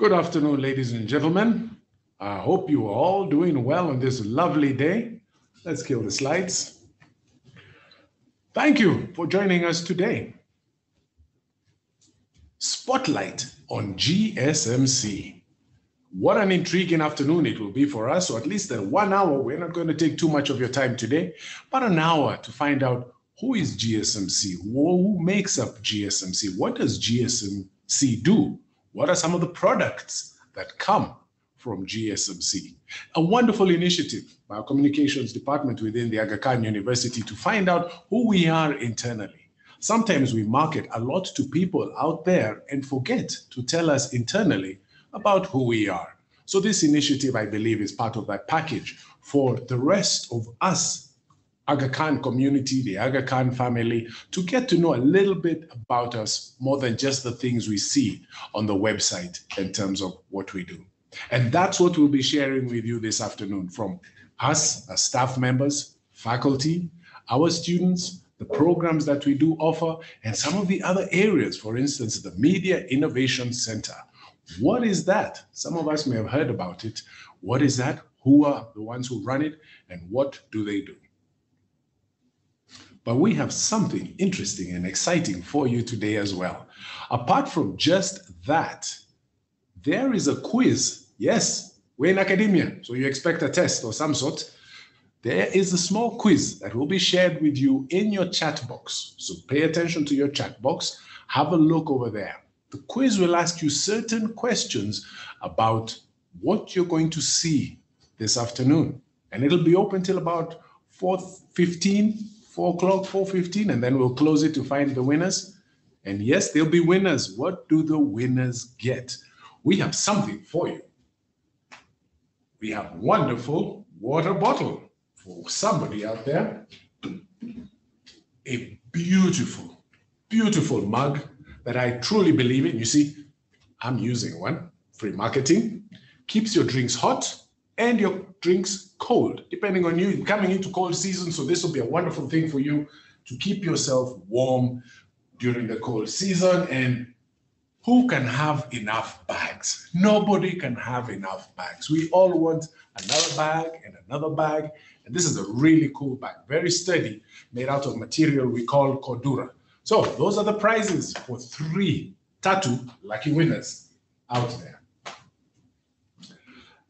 Good afternoon, ladies and gentlemen. I hope you are all doing well on this lovely day. Let's kill the slides. Thank you for joining us today. Spotlight on GSMC. What an intriguing afternoon it will be for us. So at least in one hour, we're not going to take too much of your time today, but an hour to find out who is GSMC, who makes up GSMC, what does GSMC do? What are some of the products that come from GSMC? A wonderful initiative by our communications department within the Aga Khan University to find out who we are internally. Sometimes we market a lot to people out there and forget to tell us internally about who we are. So this initiative, I believe, is part of that package for the rest of us Aga Khan community, the Aga Khan family, to get to know a little bit about us more than just the things we see on the website in terms of what we do. And that's what we'll be sharing with you this afternoon from us as staff members, faculty, our students, the programs that we do offer, and some of the other areas, for instance, the Media Innovation Center. What is that? Some of us may have heard about it. What is that? Who are the ones who run it? And what do they do? But we have something interesting and exciting for you today as well. Apart from just that, there is a quiz. Yes, we're in academia, so you expect a test or some sort. There is a small quiz that will be shared with you in your chat box. So pay attention to your chat box. Have a look over there. The quiz will ask you certain questions about what you're going to see this afternoon. And it'll be open till about 4.15 4 o'clock, 4.15, and then we'll close it to find the winners. And yes, there'll be winners. What do the winners get? We have something for you. We have wonderful water bottle for somebody out there. A beautiful, beautiful mug that I truly believe in. You see, I'm using one. Free marketing. Keeps your drinks hot and your drinks cold, depending on you. Coming into cold season, so this will be a wonderful thing for you to keep yourself warm during the cold season. And who can have enough bags? Nobody can have enough bags. We all want another bag and another bag. And this is a really cool bag, very sturdy, made out of material we call Cordura. So those are the prizes for three tattoo lucky winners out there.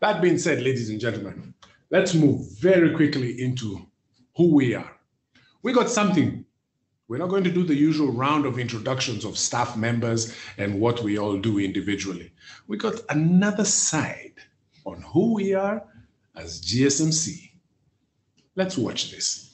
That being said, ladies and gentlemen, let's move very quickly into who we are. We got something. We're not going to do the usual round of introductions of staff members and what we all do individually. We got another side on who we are as GSMC. Let's watch this.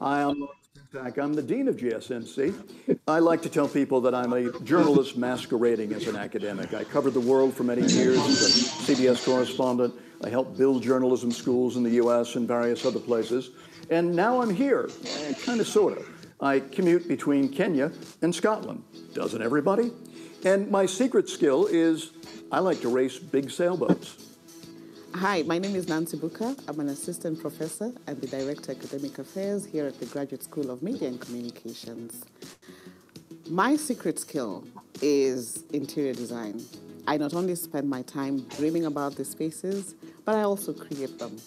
Hi, I'm I'm the Dean of GSMC. I like to tell people that I'm a journalist masquerading as an academic. I covered the world for many years as a CBS correspondent. I helped build journalism schools in the US and various other places. And now I'm here, eh, kind of, sort of. I commute between Kenya and Scotland. Doesn't everybody? And my secret skill is I like to race big sailboats. Hi, my name is Nancy Booker. I'm an assistant professor and the director of academic affairs here at the Graduate School of Media and Communications. My secret skill is interior design. I not only spend my time dreaming about the spaces, but I also create them.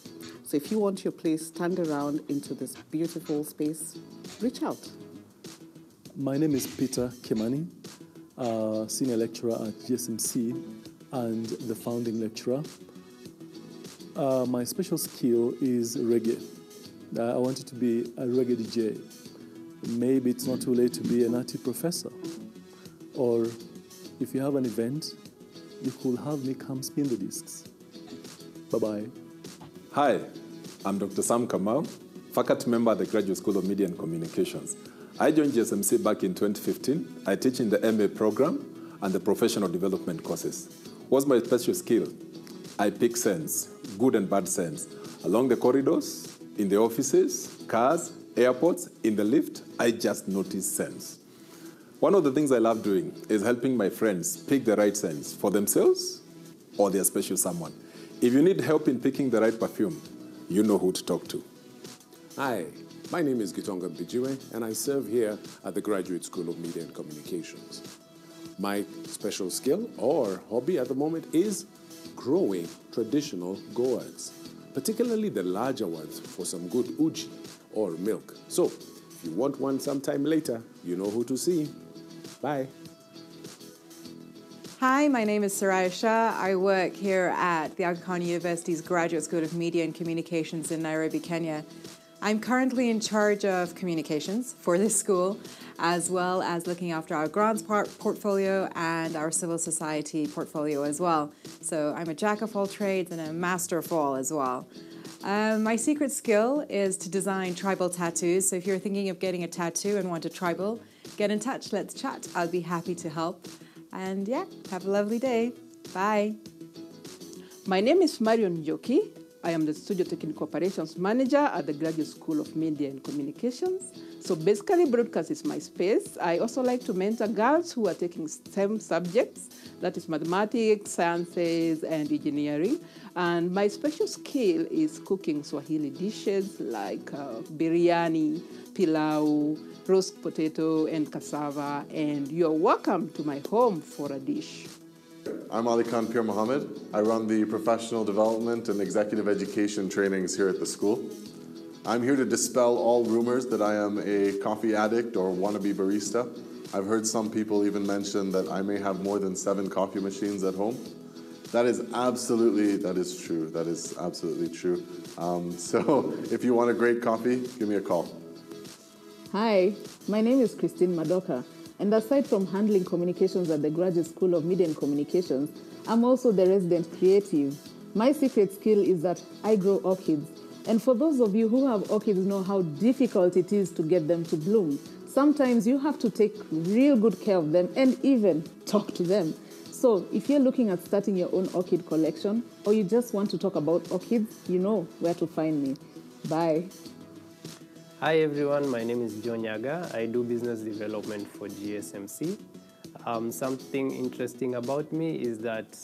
So if you want your place turned around into this beautiful space, reach out. My name is Peter Kimani, uh, senior lecturer at GSMC and the founding lecturer uh, my special skill is reggae. Uh, I wanted to be a reggae DJ. Maybe it's not too late to be an arty professor. Or if you have an event, you could have me come spin the discs. Bye bye. Hi, I'm Dr. Sam Kamau, faculty member at the Graduate School of Media and Communications. I joined GSMC back in 2015. I teach in the MA program and the professional development courses. What's my special skill? I pick scents, good and bad scents. Along the corridors, in the offices, cars, airports, in the lift, I just notice scents. One of the things I love doing is helping my friends pick the right scents for themselves or their special someone. If you need help in picking the right perfume, you know who to talk to. Hi, my name is Gitonga Bijiwe, and I serve here at the Graduate School of Media and Communications. My special skill or hobby at the moment is growing traditional gourds, particularly the larger ones for some good uji or milk. So, if you want one sometime later, you know who to see. Bye. Hi, my name is Soraya Shah. I work here at the Aga Khan University's Graduate School of Media and Communications in Nairobi, Kenya. I'm currently in charge of communications for this school, as well as looking after our grants part portfolio and our civil society portfolio as well. So I'm a jack of all trades and a master of all as well. Um, my secret skill is to design tribal tattoos. So if you're thinking of getting a tattoo and want a tribal, get in touch. Let's chat. I'll be happy to help. And yeah, have a lovely day. Bye. My name is Marion Joki. I am the Studio Technical Operations Manager at the Graduate School of Media and Communications. So basically, broadcast is my space. I also like to mentor girls who are taking STEM subjects, that is mathematics, sciences, and engineering. And my special skill is cooking Swahili dishes like uh, biryani, pilau, roast potato, and cassava. And you're welcome to my home for a dish. I'm Ali Khan Pir Mohammed. I run the professional development and executive education trainings here at the school. I'm here to dispel all rumors that I am a coffee addict or wannabe barista. I've heard some people even mention that I may have more than seven coffee machines at home. That is absolutely, that is true. That is absolutely true. Um, so if you want a great coffee, give me a call. Hi, my name is Christine Madoka. And aside from handling communications at the Graduate School of Media and Communications, I'm also the resident creative. My secret skill is that I grow orchids. And for those of you who have orchids know how difficult it is to get them to bloom. Sometimes you have to take real good care of them and even talk to them. So if you're looking at starting your own orchid collection or you just want to talk about orchids, you know where to find me. Bye. Hi everyone, my name is John Yaga. I do business development for GSMC. Um, something interesting about me is that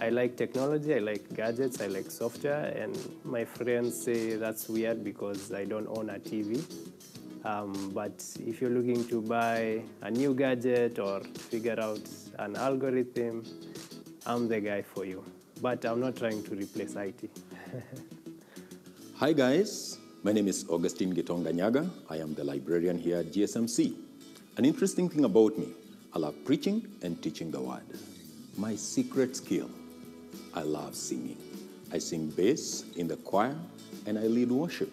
I like technology, I like gadgets, I like software, and my friends say that's weird because I don't own a TV. Um, but if you're looking to buy a new gadget or figure out an algorithm, I'm the guy for you. But I'm not trying to replace IT. Hi guys, my name is Augustine Gitonga Nyaga. I am the librarian here at GSMC. An interesting thing about me, I love preaching and teaching the word. My secret skill, I love singing. I sing bass in the choir and I lead worship.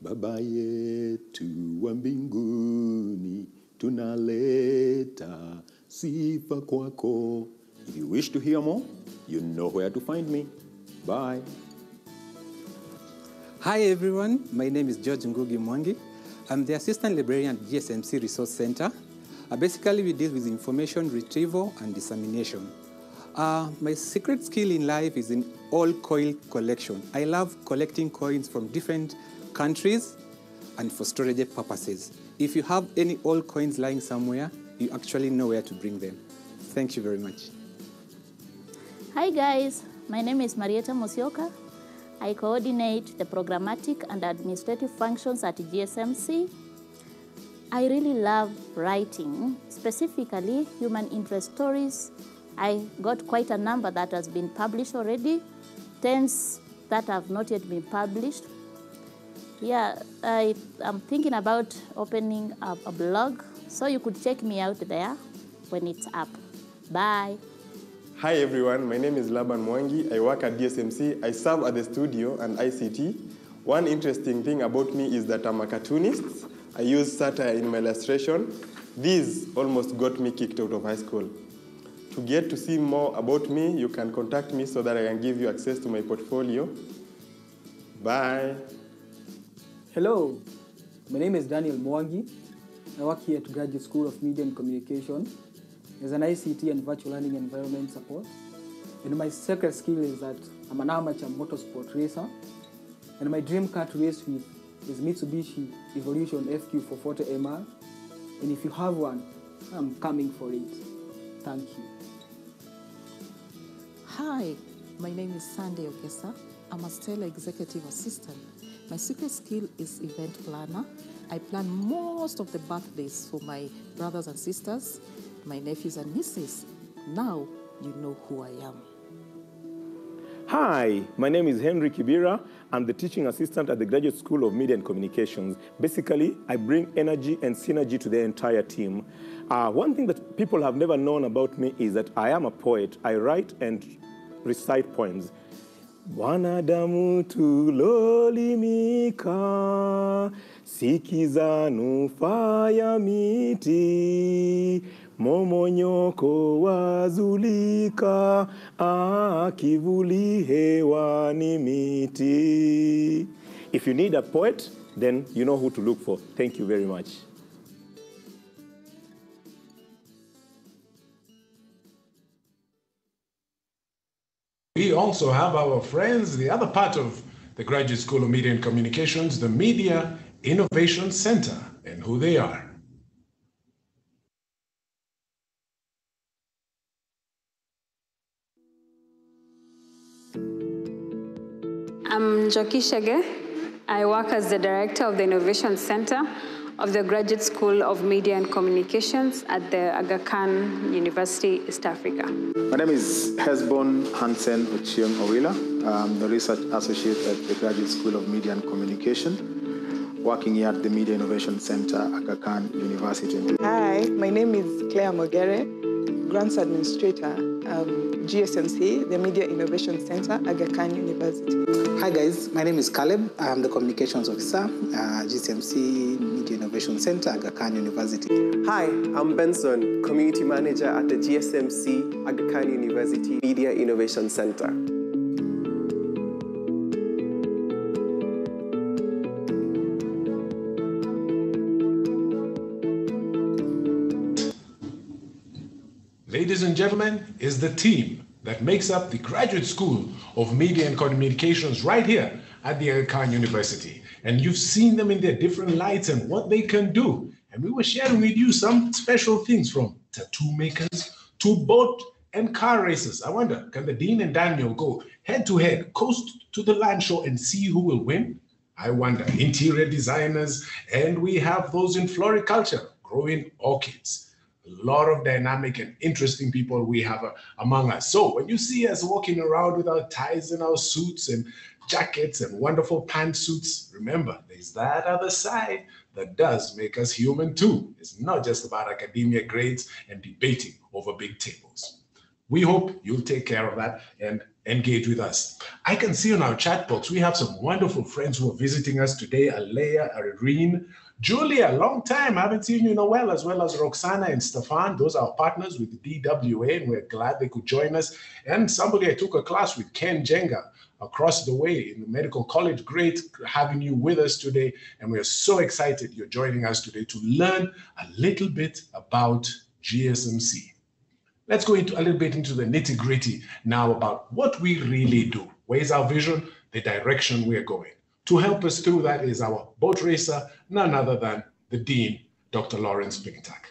Baba yetu wambinguni tunaleta sifa kwako. If you wish to hear more, you know where to find me. Bye. Hi everyone, my name is George Ngugi Mwangi. I'm the Assistant Librarian at GSMC Resource Center. Uh, basically, we deal with information retrieval and dissemination. Uh, my secret skill in life is in all coin collection. I love collecting coins from different countries and for storage purposes. If you have any old coins lying somewhere, you actually know where to bring them. Thank you very much. Hi guys, my name is Marietta Mosioka. I coordinate the programmatic and administrative functions at GSMC. I really love writing, specifically human interest stories. I got quite a number that has been published already, tens that have not yet been published. Yeah, I am thinking about opening a, a blog, so you could check me out there when it's up. Bye. Hi everyone, my name is Laban Mwangi. I work at GSMC. I serve at the studio and ICT. One interesting thing about me is that I'm a cartoonist. I use satire in my illustration. This almost got me kicked out of high school. To get to see more about me, you can contact me so that I can give you access to my portfolio. Bye. Hello, my name is Daniel Mwangi. I work here at Graduate School of Media and Communication as an ICT and virtual learning environment support. And my second skill is that I'm an amateur motorsport racer. And my dream car to race with is Mitsubishi Evolution FQ 440 MR. And if you have one, I'm coming for it. Thank you. Hi, my name is Sandy Ogesa. I'm a Stella Executive Assistant. My secret skill is event planner. I plan most of the birthdays for my brothers and sisters, my nephews and nieces. Now you know who I am. Hi, my name is Henry Kibira. I'm the teaching assistant at the Graduate School of Media and Communications. Basically, I bring energy and synergy to the entire team. Uh, one thing that people have never known about me is that I am a poet. I write and recite poems. wanadamu tulolimika, sikiza miti, momonyoko wazulika, hewani miti. If you need a poet, then you know who to look for. Thank you very much. We also have our friends, the other part of the Graduate School of Media and Communications, the Media Innovation Center, and who they are. I'm Njoki Chege. I work as the director of the Innovation Center of the Graduate School of Media and Communications at the Aga Khan University, East Africa. My name is Hesbon Hansen Ochieng Owila. I'm the research associate at the Graduate School of Media and Communication, working here at the Media Innovation Center, Aga Khan University. Hi, my name is Claire Mogere, Grants Administrator, um, GSMC, the Media Innovation Center, Aga Khan University. Hi guys, my name is Caleb. I'm the Communications Officer, uh, GSMC Media Innovation Center, Aga Khan University. Hi, I'm Benson, Community Manager at the GSMC Aga Khan University Media Innovation Center. Ladies and gentlemen, is the team that makes up the Graduate School of Media and Communications right here at the Aga Khan University. And you've seen them in their different lights and what they can do. And we were sharing with you some special things from tattoo makers to boat and car races. I wonder, can the Dean and Daniel go head to head, coast to the land shore, and see who will win? I wonder. Interior designers, and we have those in floriculture, growing orchids a lot of dynamic and interesting people we have uh, among us. So when you see us walking around with our ties and our suits and jackets and wonderful pantsuits, remember there's that other side that does make us human too. It's not just about academia grades and debating over big tables. We hope you'll take care of that and engage with us. I can see on our chat box, we have some wonderful friends who are visiting us today, Alea, Irene, Julia, long time. I haven't seen you in a while, as well as Roxana and Stefan. Those are our partners with DWA, and we're glad they could join us. And somebody I took a class with, Ken Jenga, across the way in the medical college. Great having you with us today. And we're so excited you're joining us today to learn a little bit about GSMC. Let's go into a little bit into the nitty gritty now about what we really do. Where's our vision? The direction we're going. To help us through that is our boat racer, none other than the Dean, Dr. Lawrence Pintak.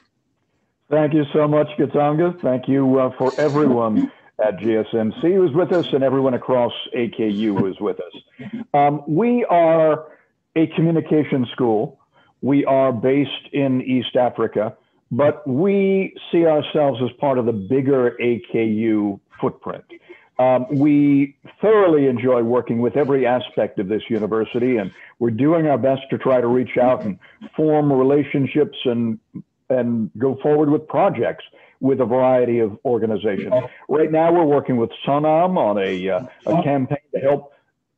Thank you so much, Gitonga. Thank you uh, for everyone at GSMC who's with us and everyone across AKU who is with us. Um, we are a communication school. We are based in East Africa, but we see ourselves as part of the bigger AKU footprint. Um, we thoroughly enjoy working with every aspect of this university, and we're doing our best to try to reach out and form relationships and and go forward with projects with a variety of organizations. Right now, we're working with SONAM on a, uh, a campaign to help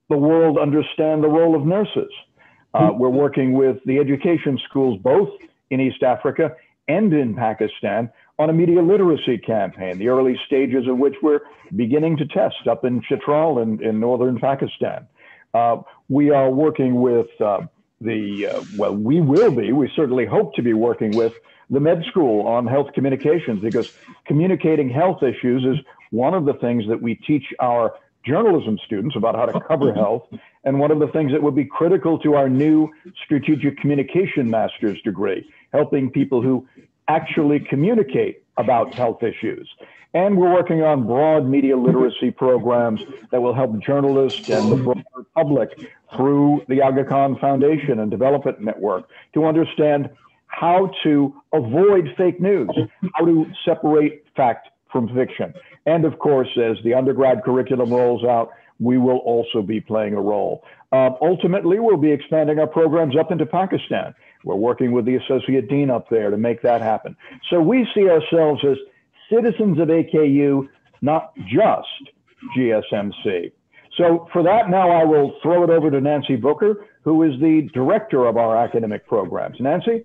the world understand the role of nurses. Uh, we're working with the education schools, both in East Africa and in Pakistan, on a media literacy campaign, the early stages of which we're beginning to test up in Chitral in, in northern Pakistan. Uh, we are working with uh, the, uh, well, we will be, we certainly hope to be working with the med school on health communications because communicating health issues is one of the things that we teach our journalism students about how to cover health and one of the things that would be critical to our new strategic communication master's degree helping people who actually communicate about health issues. And we're working on broad media literacy programs that will help journalists and the broader public through the Aga Khan Foundation and Development Network to understand how to avoid fake news, how to separate fact from fiction. And of course, as the undergrad curriculum rolls out, we will also be playing a role. Uh, ultimately, we'll be expanding our programs up into Pakistan. We're working with the associate dean up there to make that happen. So we see ourselves as citizens of AKU, not just GSMC. So for that, now I will throw it over to Nancy Booker, who is the director of our academic programs. Nancy?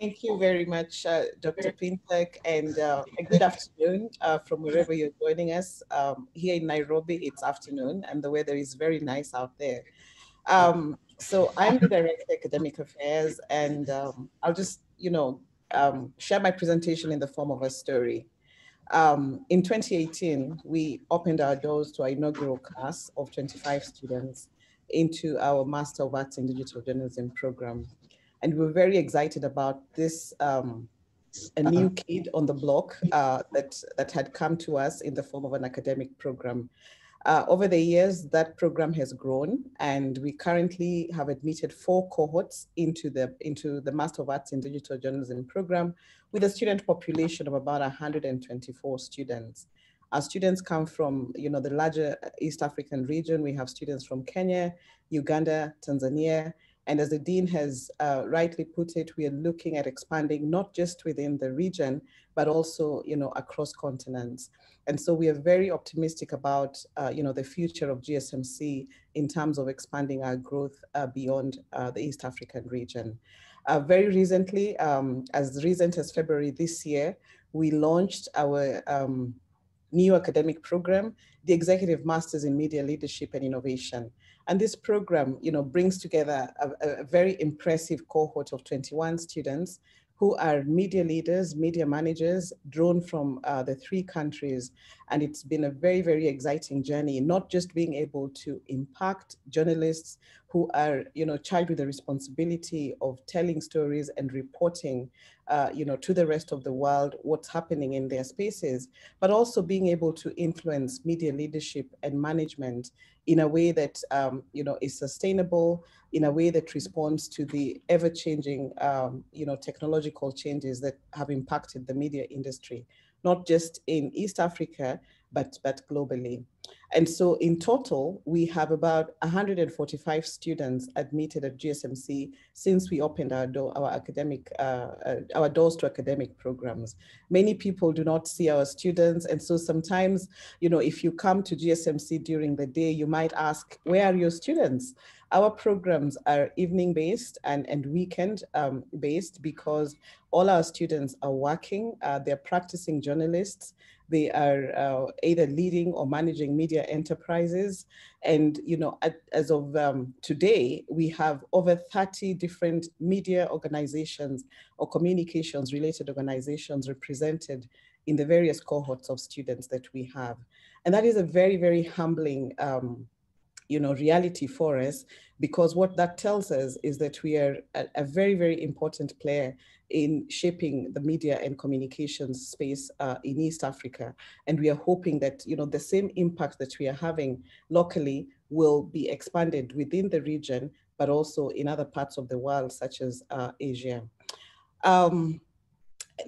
Thank you very much, uh, Dr. Pintak, and uh, good afternoon uh, from wherever you're joining us. Um, here in Nairobi, it's afternoon, and the weather is very nice out there. Um, so I'm the Director of Academic Affairs, and um, I'll just, you know, um, share my presentation in the form of a story. Um, in 2018, we opened our doors to our inaugural class of 25 students into our Master of Arts in Digital Journalism program. And we we're very excited about this um, a new kid on the block uh, that, that had come to us in the form of an academic program. Uh, over the years, that program has grown, and we currently have admitted four cohorts into the, into the Master of Arts in Digital Journalism program with a student population of about 124 students. Our students come from you know, the larger East African region. We have students from Kenya, Uganda, Tanzania, and as the Dean has uh, rightly put it, we are looking at expanding not just within the region, but also you know, across continents. And so we are very optimistic about uh, you know, the future of GSMC in terms of expanding our growth uh, beyond uh, the East African region. Uh, very recently, um, as recent as February this year, we launched our um, new academic program, the Executive Masters in Media Leadership and Innovation. And this program, you know, brings together a, a very impressive cohort of 21 students who are media leaders, media managers, drawn from uh, the three countries. And it's been a very, very exciting journey, not just being able to impact journalists who are, you know, charged with the responsibility of telling stories and reporting, uh, you know, to the rest of the world what's happening in their spaces, but also being able to influence media leadership and management in a way that, um, you know, is sustainable, in a way that responds to the ever-changing, um, you know, technological changes that have impacted the media industry, not just in East Africa, but, but globally. And so in total, we have about 145 students admitted at GSMC since we opened our door, our academic, uh, uh, our doors to academic programs. Many people do not see our students. And so sometimes, you know, if you come to GSMC during the day, you might ask, where are your students? Our programs are evening based and, and weekend um, based because all our students are working, uh, they're practicing journalists, they are uh, either leading or managing media enterprises. And, you know, at, as of um, today, we have over 30 different media organizations or communications related organizations represented in the various cohorts of students that we have. And that is a very, very humbling um, you know, reality for us, because what that tells us is that we are a, a very, very important player in shaping the media and communications space uh, in East Africa. And we are hoping that, you know, the same impact that we are having locally will be expanded within the region, but also in other parts of the world, such as uh, Asia. Um,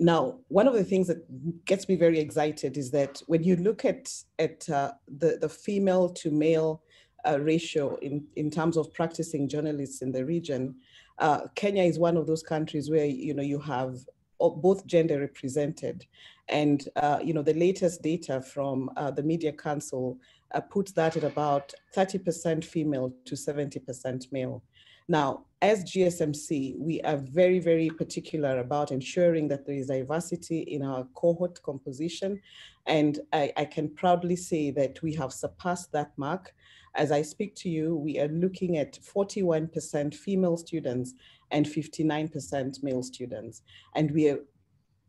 now, one of the things that gets me very excited is that when you look at, at uh, the, the female to male uh, ratio in, in terms of practicing journalists in the region, uh, Kenya is one of those countries where you know you have both gender represented, and uh, you know the latest data from uh, the Media Council uh, puts that at about 30% female to 70% male. Now, as GSMC, we are very, very particular about ensuring that there is diversity in our cohort composition. And I, I can proudly say that we have surpassed that mark as I speak to you, we are looking at 41% female students and 59% male students. And we are,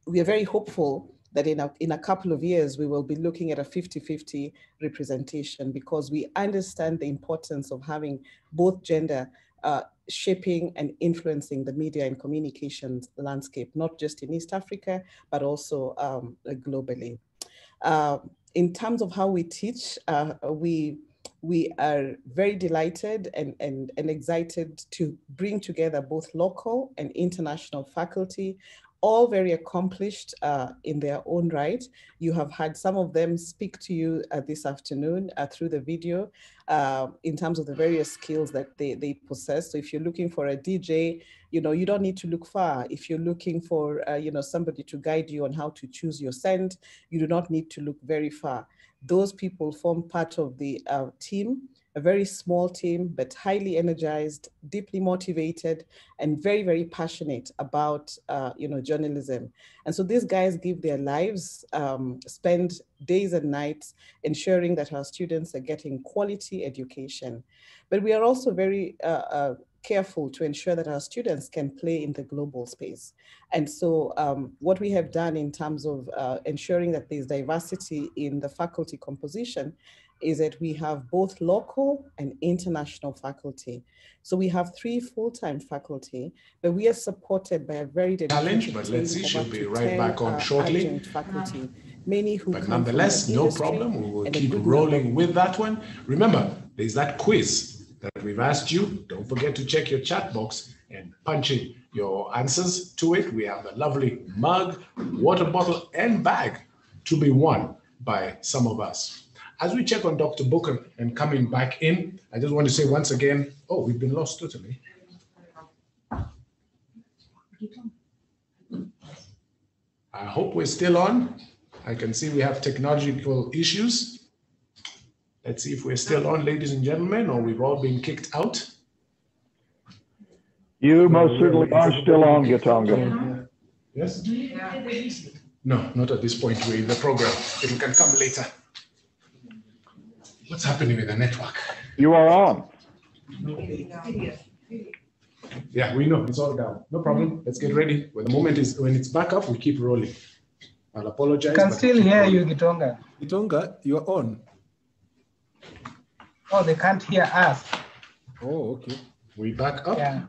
we are very hopeful that in a, in a couple of years, we will be looking at a 50-50 representation because we understand the importance of having both gender uh, shaping and influencing the media and communications landscape, not just in East Africa, but also um, globally. Uh, in terms of how we teach, uh, we we are very delighted and, and, and excited to bring together both local and international faculty all very accomplished uh, in their own right. You have had some of them speak to you uh, this afternoon uh, through the video uh, in terms of the various skills that they, they possess. So if you're looking for a DJ, you know, you don't need to look far. If you're looking for, uh, you know, somebody to guide you on how to choose your scent, you do not need to look very far. Those people form part of the uh, team a very small team, but highly energized, deeply motivated, and very, very passionate about, uh, you know, journalism. And so these guys give their lives, um, spend days and nights ensuring that our students are getting quality education. But we are also very uh, uh, careful to ensure that our students can play in the global space. And so um, what we have done in terms of uh, ensuring that there's diversity in the faculty composition is that we have both local and international faculty. So we have three full-time faculty, but we are supported by a very challenge. But let's see, she'll be right back on uh, shortly. Faculty, many who but nonetheless, no problem. We will keep rolling with that one. Remember, there's that quiz that we've asked you. Don't forget to check your chat box and punch in your answers to it. We have a lovely mug, water bottle, and bag to be won by some of us. As we check on Dr. Booker and coming back in, I just want to say once again, oh, we've been lost totally. I hope we're still on. I can see we have technological issues. Let's see if we're still on, ladies and gentlemen, or we've all been kicked out. You most certainly are still on, Gitonga. Yes? No, not at this point. We're in the program. It can come later. What's happening with the network? You are on. Yeah, we know it's all down. No problem. Let's get ready. When the moment is when it's back up, we keep rolling. I'll apologize. Can still hear you, Gitonga. Gitonga, you're on. Oh, they can't hear us. Oh, okay. We back up. Yeah.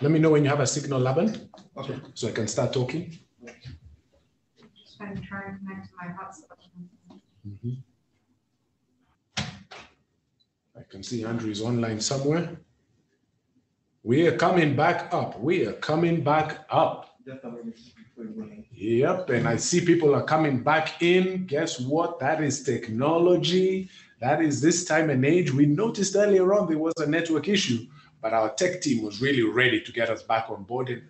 Let me know when you have a signal, Laban. Okay. So I can start talking. I'm trying to connect to my hotspot. Mm -hmm. I can see Andrew is online somewhere. We are coming back up. We are coming back up. Yep, and I see people are coming back in. Guess what? That is technology. That is this time and age. We noticed earlier on there was a network issue, but our tech team was really ready to get us back on board. And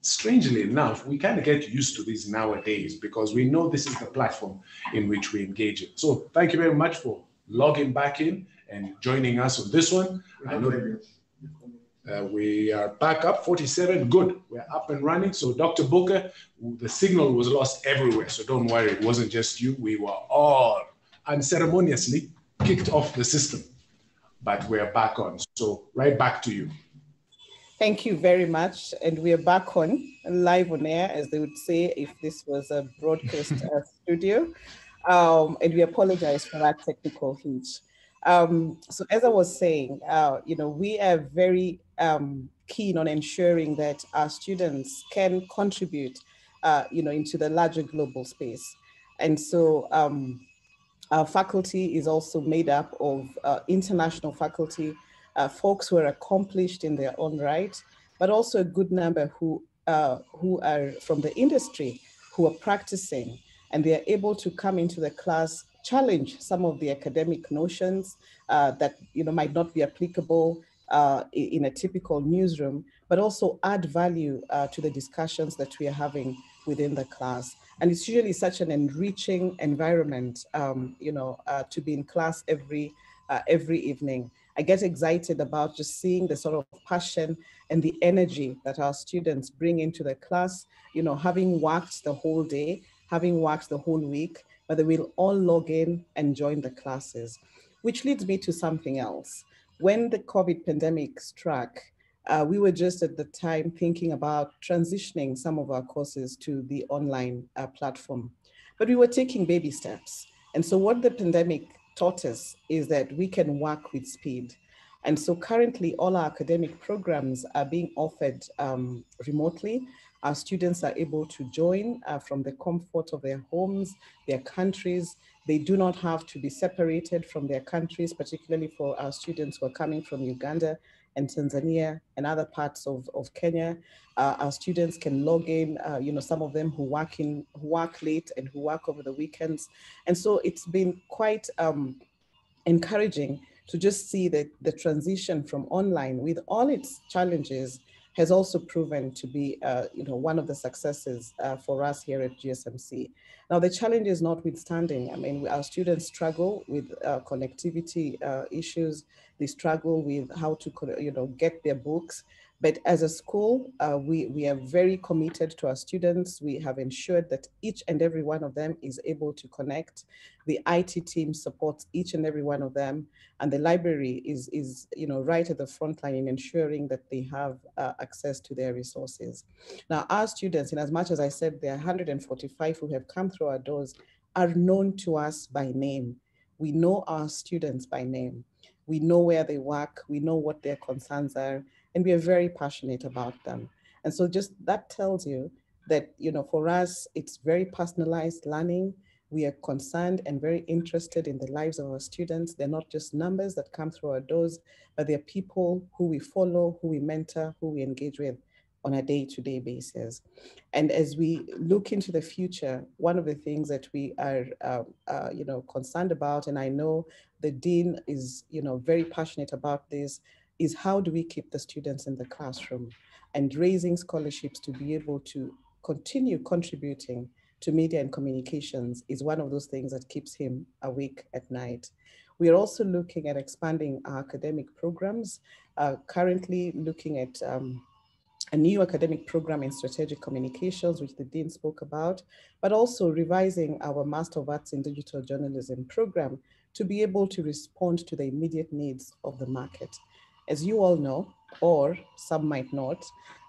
strangely enough, we kind of get used to this nowadays because we know this is the platform in which we engage in. So thank you very much for logging back in and joining us on this one. I know uh, we are back up 47. Good. We're up and running. So, Dr. Booker, the signal was lost everywhere. So, don't worry. It wasn't just you. We were all unceremoniously kicked off the system, but we're back on. So, right back to you. Thank you very much. And we are back on live on air, as they would say if this was a broadcast uh, studio. Um, and we apologize for that technical hitch. Um, so as I was saying, uh, you know, we are very um, keen on ensuring that our students can contribute, uh, you know, into the larger global space. And so um, our faculty is also made up of uh, international faculty, uh, folks who are accomplished in their own right, but also a good number who, uh, who are from the industry, who are practicing, and they are able to come into the class challenge some of the academic notions uh, that you know might not be applicable uh, in a typical newsroom, but also add value uh, to the discussions that we are having within the class. And it's usually such an enriching environment, um, you know, uh, to be in class every uh, every evening. I get excited about just seeing the sort of passion and the energy that our students bring into the class, you know, having worked the whole day, having worked the whole week, but they will all log in and join the classes, which leads me to something else. When the COVID pandemic struck, uh, we were just at the time thinking about transitioning some of our courses to the online uh, platform, but we were taking baby steps. And so what the pandemic taught us is that we can work with speed. And so currently all our academic programs are being offered um, remotely, our students are able to join uh, from the comfort of their homes, their countries. They do not have to be separated from their countries, particularly for our students who are coming from Uganda and Tanzania and other parts of, of Kenya. Uh, our students can log in, uh, you know, some of them who work in, who work late and who work over the weekends. And so it's been quite um, encouraging to just see that the transition from online with all its challenges has also proven to be, uh, you know, one of the successes uh, for us here at GSMC. Now, the challenge is notwithstanding, I mean, our students struggle with uh, connectivity uh, issues. They struggle with how to, you know, get their books. But as a school, uh, we, we are very committed to our students. We have ensured that each and every one of them is able to connect. The IT team supports each and every one of them. And the library is, is you know, right at the front line in ensuring that they have uh, access to their resources. Now, our students, in as much as I said there are 145 who have come through our doors, are known to us by name. We know our students by name. We know where they work. We know what their concerns are and we are very passionate about them. And so just that tells you that, you know, for us, it's very personalized learning. We are concerned and very interested in the lives of our students. They're not just numbers that come through our doors, but they're people who we follow, who we mentor, who we engage with on a day-to-day basis. And as we look into the future, one of the things that we are, uh, uh, you know, concerned about, and I know the dean is, you know, very passionate about this, is how do we keep the students in the classroom and raising scholarships to be able to continue contributing to media and communications is one of those things that keeps him awake at night. We are also looking at expanding our academic programs, uh, currently looking at um, a new academic program in strategic communications, which the Dean spoke about, but also revising our Master of Arts in Digital Journalism program to be able to respond to the immediate needs of the market. As you all know, or some might not,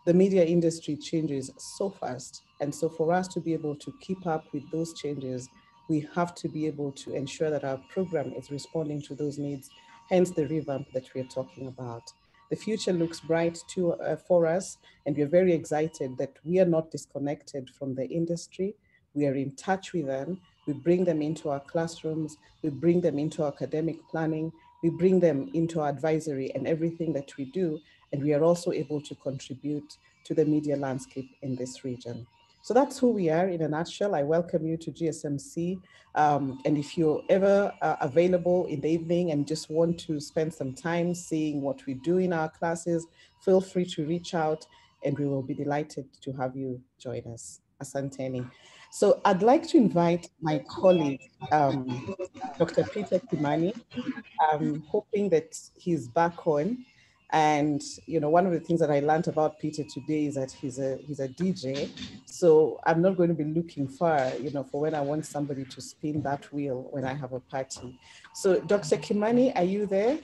the media industry changes so fast. And so for us to be able to keep up with those changes, we have to be able to ensure that our program is responding to those needs, hence the revamp that we're talking about. The future looks bright to, uh, for us, and we're very excited that we are not disconnected from the industry. We are in touch with them. We bring them into our classrooms. We bring them into academic planning we bring them into our advisory and everything that we do, and we are also able to contribute to the media landscape in this region. So that's who we are in a nutshell. I welcome you to GSMC. Um, and if you're ever uh, available in the evening and just want to spend some time seeing what we do in our classes, feel free to reach out and we will be delighted to have you join us. Asanteni. So I'd like to invite my colleague, um, Dr. Peter Kimani. I'm hoping that he's back on. And you know, one of the things that I learned about Peter today is that he's a he's a DJ. So I'm not going to be looking far, you know, for when I want somebody to spin that wheel when I have a party. So Dr. Kimani, are you there?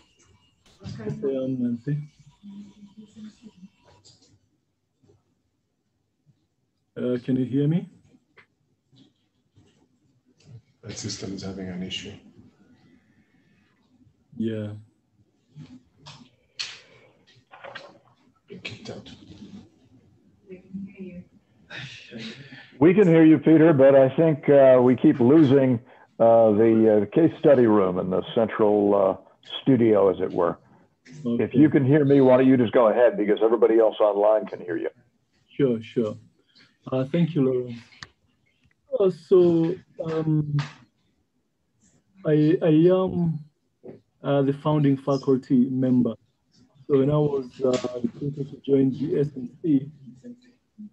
Uh, can you hear me? That system is having an issue. Yeah. kicked out. We can hear you, Peter, but I think uh, we keep losing uh, the uh, case study room in the central uh, studio, as it were. Okay. If you can hear me, why don't you just go ahead because everybody else online can hear you. Sure, sure. Uh, thank you, Laura. So um, I, I am uh, the founding faculty member. So when I was uh, recruited to join GSMC,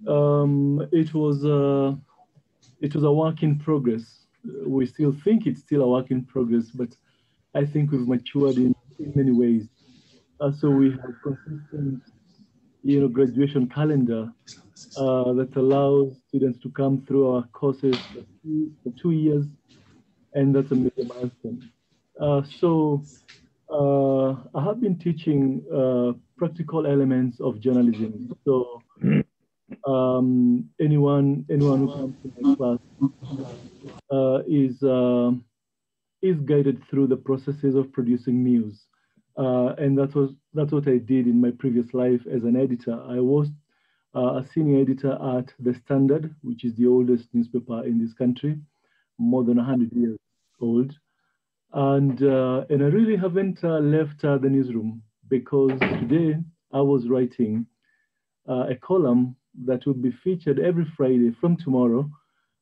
um, it was uh, it was a work in progress. We still think it's still a work in progress, but I think we've matured in, in many ways. Uh, so we have consistent, you know, graduation calendar uh, that allows students to come through our courses for two, years, and that's a major milestone. Uh, so uh, I have been teaching uh, practical elements of journalism. So um, anyone anyone who comes to my class uh, is uh, is guided through the processes of producing news. Uh, and that was that's what I did in my previous life as an editor. I was uh, a senior editor at The Standard, which is the oldest newspaper in this country, more than 100 years old. And, uh, and I really haven't uh, left uh, the newsroom because today I was writing uh, a column that will be featured every Friday from tomorrow.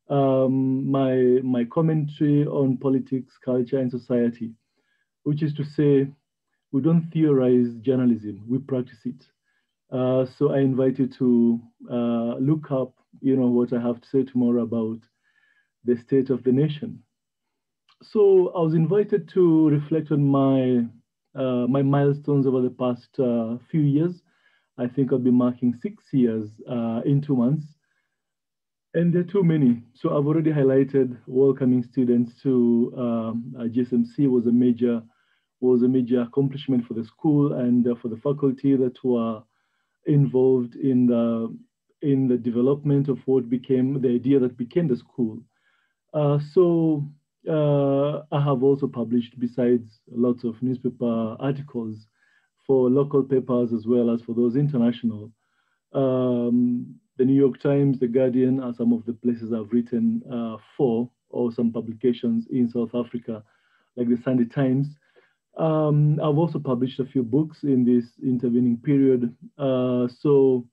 Um, my, my commentary on politics, culture, and society, which is to say, we don't theorize journalism, we practice it. Uh, so I invite you to uh, look up, you know, what I have to say tomorrow about the state of the nation. So I was invited to reflect on my uh, my milestones over the past uh, few years. I think I'll be marking six years uh, in two months. And there are too many. So I've already highlighted welcoming students to um, GSMC was a major was a major accomplishment for the school and uh, for the faculty that were involved in the in the development of what became the idea that became the school. Uh, so uh, I have also published, besides lots of newspaper articles, for local papers as well as for those international. Um, the New York Times, The Guardian are some of the places I've written uh, for, or some publications in South Africa, like the Sunday Times. Um, I've also published a few books in this intervening period. Uh, so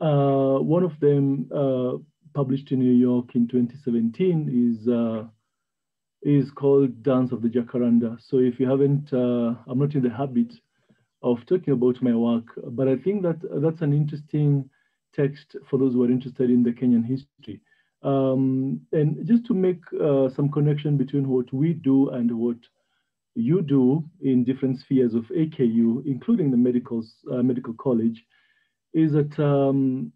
uh, one of them uh, published in New York in 2017 is uh, is called Dance of the Jacaranda. So if you haven't, uh, I'm not in the habit of talking about my work, but I think that that's an interesting text for those who are interested in the Kenyan history. Um, and just to make uh, some connection between what we do and what you do in different spheres of AKU, including the medical, uh, medical college, is that um,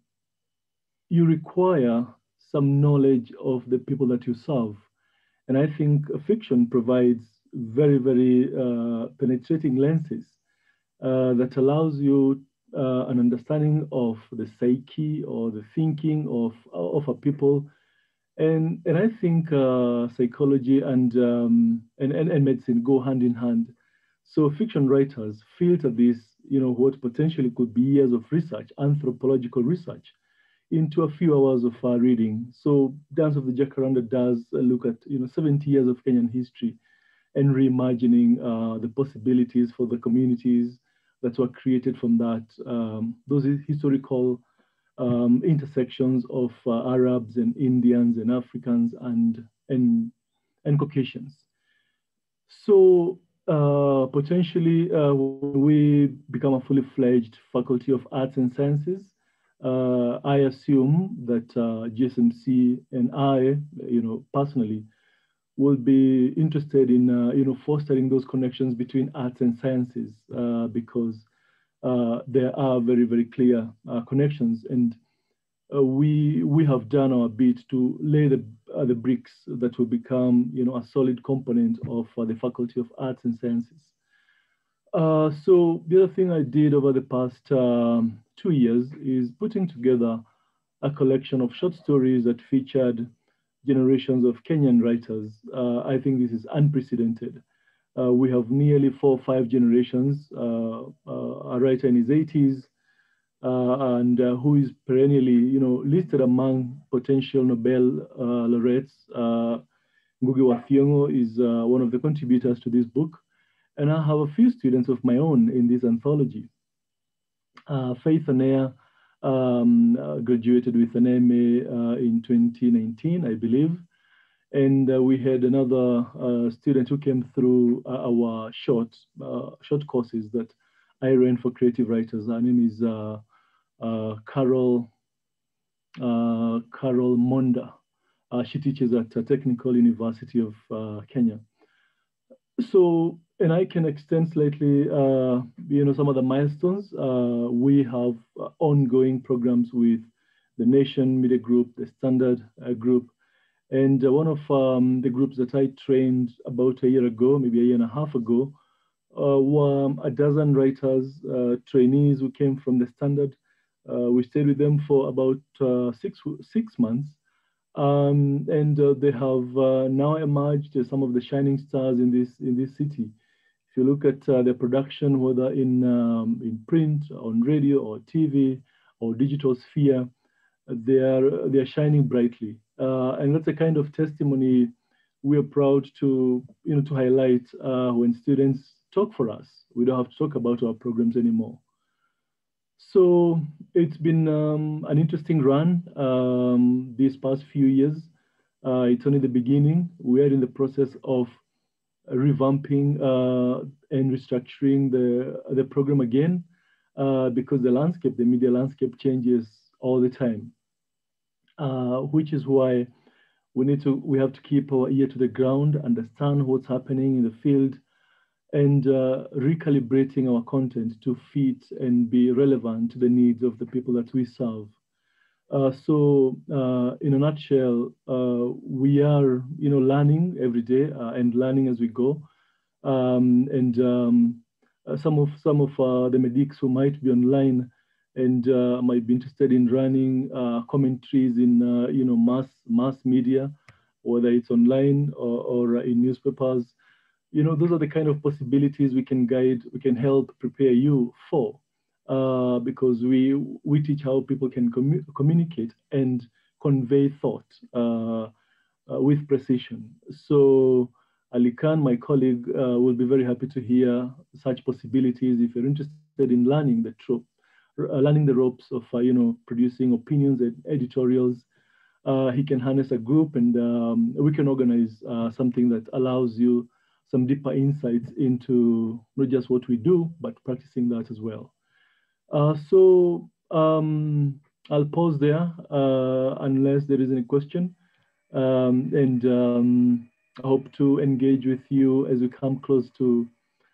you require some knowledge of the people that you serve. And I think fiction provides very, very uh, penetrating lenses uh, that allows you uh, an understanding of the psyche or the thinking of, of a people. And, and I think uh, psychology and, um, and, and, and medicine go hand in hand. So fiction writers filter this, you know, what potentially could be years of research, anthropological research, into a few hours of uh, reading. So Dance of the Jacaranda does look at you know 70 years of Kenyan history and reimagining uh, the possibilities for the communities that were created from that. Um, those historical um, intersections of uh, Arabs and Indians and Africans and, and, and Caucasians. So uh, potentially uh, we become a fully fledged faculty of arts and sciences uh, I assume that uh, GSMC and I, you know, personally, will be interested in, uh, you know, fostering those connections between arts and sciences uh, because there are very, very clear uh, connections. And we we have done our bit to lay the the bricks that will become, you know, a solid component of the Faculty of Arts and Sciences. so the other thing I did over the past um, two years is putting together a collection of short stories that featured generations of Kenyan writers. Uh, I think this is unprecedented. Uh, we have nearly four or five generations, uh, uh a writer in his 80s, uh, and who is perennially, you know, listed among potential Nobel laureates. Ngugi wa Thiong'o is one of the contributors to this book. And I have a few students of my own in this anthology. Faith Anea um, graduated with an MA in 2019, I believe. And we had another student who came through our short, short courses that I ran for creative writers. Her name is Carol, Carol Monda. Uh, she teaches at a technical university of uh, Kenya. So and I can extend slightly, uh, you know, some of the milestones. Uh, we have uh, ongoing programs with the Nation Media Group, the Standard uh, Group, and uh, one of um, the groups that I trained about a year ago, maybe a year and a half ago, uh, were a dozen writers, trainees who came from the Standard. we stayed with them for about six six months, um, and they have now emerged as some of the shining stars in this in this city. If you look at uh, the production, whether in, um, in print, on radio or TV or digital sphere, they are, they are shining brightly. Uh, and that's a kind of testimony we are proud to, you know, to highlight uh, when students talk for us. We don't have to talk about our programs anymore. So it's been um, an interesting run um, these past few years. Uh, it's only the beginning. We are in the process of revamping uh, and restructuring the, the program again uh, because the landscape, the media landscape changes all the time, uh, which is why we need to, we have to keep our ear to the ground, understand what's happening in the field, and uh, recalibrating our content to fit and be relevant to the needs of the people that we serve. Uh, so, uh, in a nutshell, uh, we are, you know, learning every day uh, and learning as we go. Um, and um, some of some of the medics who might be online and might be interested in running commentaries in, you know, mass mass media, whether it's online or, or in newspapers. You know, those are the kind of possibilities we can guide, we can help prepare you for uh, because we we teach how people can commu communicate and convey thought uh, uh, with precision. So Ali Khan, my colleague, uh, will be very happy to hear such possibilities if you're interested in learning the trope, uh, learning the ropes of uh, you know producing opinions and editorials. he can harness a group and um, we can organize something that allows you some deeper insights into not just what we do, but practicing that as well. Uh, so um, I'll pause there uh, unless there is any question. Um, and um, I hope to engage with you as we come close to